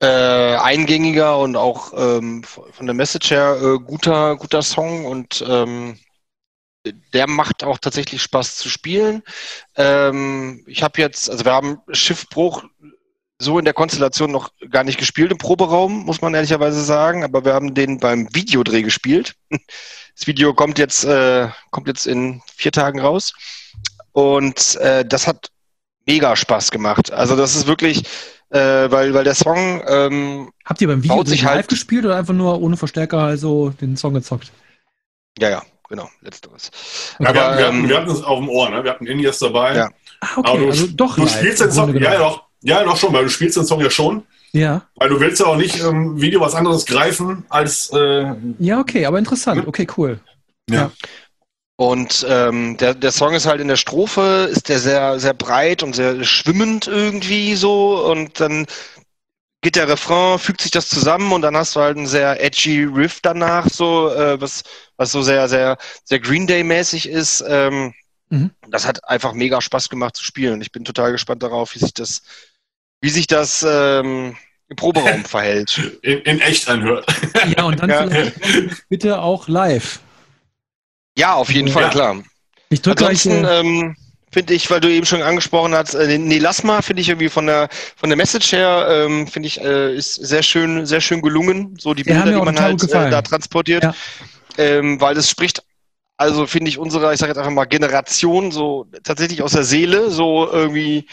äh, eingängiger und auch ähm, von der Message her äh, guter, guter Song und ähm, der macht auch tatsächlich Spaß zu spielen. Ähm, ich habe jetzt, also wir haben Schiffbruch so in der Konstellation noch gar nicht gespielt im Proberaum, muss man ehrlicherweise sagen, aber wir haben den beim Videodreh gespielt. Das Video kommt jetzt, äh, kommt jetzt in vier Tagen raus und äh, das hat mega Spaß gemacht. Also das ist wirklich, äh, weil, weil der Song ähm, Habt ihr beim Video live halt gespielt oder einfach nur ohne Verstärker also den Song gezockt? Ja, ja, genau, letzteres. Ja, aber, wir, hatten, wir, hatten, ähm, wir hatten es auf dem Ohr, ne? wir hatten Indies dabei. Ja. Ah, okay, du, also doch Du live, spielst den Song, ja, doch, ja, doch schon, weil du spielst den Song ja schon. Ja. Weil du willst ja auch nicht im ähm, Video was anderes greifen als. Äh, ja, okay, aber interessant. Ne? Okay, cool. Ja. ja. Und ähm, der, der Song ist halt in der Strophe, ist der sehr, sehr breit und sehr schwimmend irgendwie so. Und dann geht der Refrain, fügt sich das zusammen und dann hast du halt einen sehr edgy Riff danach, so, äh, was, was so sehr, sehr, sehr Green Day-mäßig ist. Ähm, mhm. Das hat einfach mega Spaß gemacht zu spielen. Ich bin total gespannt darauf, wie sich das, wie sich das ähm, im Proberaum verhält. In, in, echt anhört. Ja, und dann ja. bitte auch live. Ja, auf jeden Fall, ja. klar. Ich drücke gleich. Äh, ähm, finde ich, weil du eben schon angesprochen hast, äh, nee, lass mal, finde ich irgendwie von der von der Message her, ähm, finde ich, äh, ist sehr schön, sehr schön gelungen. So die Bilder, die man halt äh, da transportiert. Ja. Ähm, weil das spricht, also finde ich, unserer, ich sage jetzt einfach mal, Generation so tatsächlich aus der Seele, so irgendwie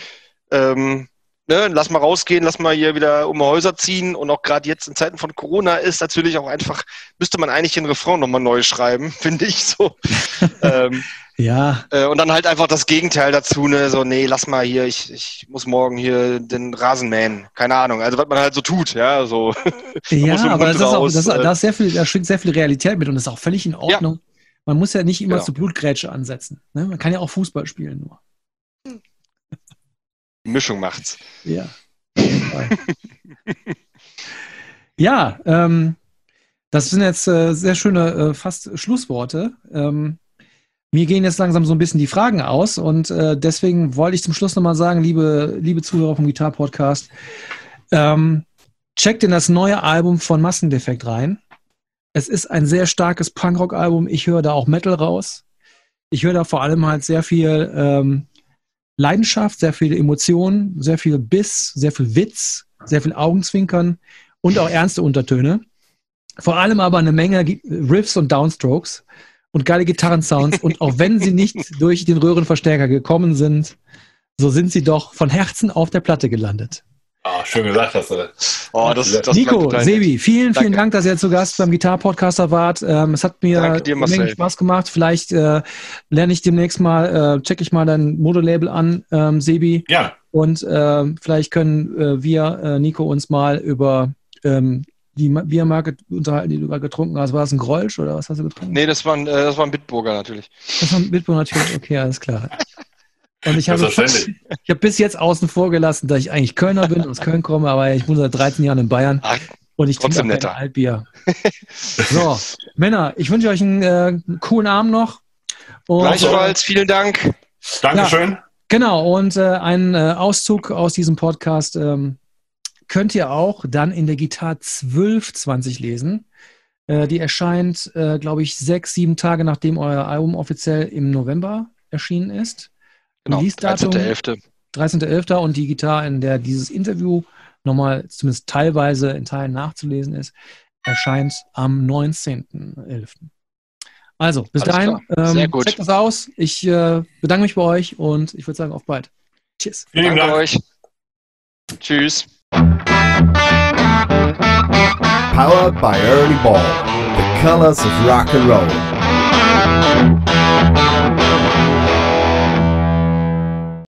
ähm, ne, lass mal rausgehen, lass mal hier wieder um Häuser ziehen und auch gerade jetzt in Zeiten von Corona ist natürlich auch einfach, müsste man eigentlich den Refrain nochmal neu schreiben, finde ich so. ähm, ja. Äh, und dann halt einfach das Gegenteil dazu, ne, so, nee, lass mal hier, ich, ich muss morgen hier den Rasen mähen. Keine Ahnung, also was man halt so tut, ja, so. ja, aber das ist auch, das, äh, da, ist sehr viel, da schwingt sehr viel Realität mit und das ist auch völlig in Ordnung. Ja. Man muss ja nicht immer genau. zur Blutgrätsche ansetzen. Ne? Man kann ja auch Fußball spielen nur. Mischung macht's. Ja. ja, ähm, das sind jetzt äh, sehr schöne, äh, fast Schlussworte. Ähm, mir gehen jetzt langsam so ein bisschen die Fragen aus und äh, deswegen wollte ich zum Schluss nochmal sagen, liebe, liebe Zuhörer vom Guitar Podcast, ähm, checkt in das neue Album von Massendefekt rein. Es ist ein sehr starkes Punkrock-Album. Ich höre da auch Metal raus. Ich höre da vor allem halt sehr viel ähm, Leidenschaft, sehr viele Emotionen, sehr viel Biss, sehr viel Witz, sehr viel Augenzwinkern und auch ernste Untertöne. Vor allem aber eine Menge Riffs und Downstrokes und geile Gitarrensounds. Und auch wenn sie nicht durch den Röhrenverstärker gekommen sind, so sind sie doch von Herzen auf der Platte gelandet. Ah, schön gesagt hast du. Oh, das, das Nico, Sebi, vielen, vielen Dank, dass ihr zu Gast beim Gitar-Podcaster wart. Ähm, es hat mir dir, Menge Spaß gemacht. Vielleicht äh, lerne ich demnächst mal, äh, checke ich mal dein Modelabel an, ähm, Sebi. Ja. Und äh, vielleicht können äh, wir, äh, Nico, uns mal über ähm, die Biermarke unterhalten, die du gerade getrunken hast. War das ein Grolsch oder was hast du getrunken? Nee, das war ein, äh, das war ein Bitburger natürlich. Das war ein Bitburger natürlich, okay, alles klar. Und ich habe, ich habe bis jetzt außen vor gelassen, dass ich eigentlich Kölner bin, aus Köln komme, aber ich wohne seit 13 Jahren in Bayern. Ach, und ich trinke netter. Altbier. so, Männer, ich wünsche euch einen, äh, coolen Abend noch. Und, Gleichfalls, vielen Dank. Dankeschön. Ja, genau, und äh, einen äh, Auszug aus diesem Podcast ähm, könnt ihr auch dann in der Gitarre 1220 lesen. Äh, die erscheint, äh, glaube ich, sechs, sieben Tage nachdem euer Album offiziell im November erschienen ist. Genau, 13.11. 13.11. und die Gitarre, in der dieses Interview nochmal zumindest teilweise in Teilen nachzulesen ist, erscheint am 19.11. Also, bis dahin, ähm, checkt das aus. Ich äh, bedanke mich bei euch und ich würde sagen, auf bald. Tschüss. Vielen Dank euch. Tschüss. Powered by Early Ball, the colors of rock and roll.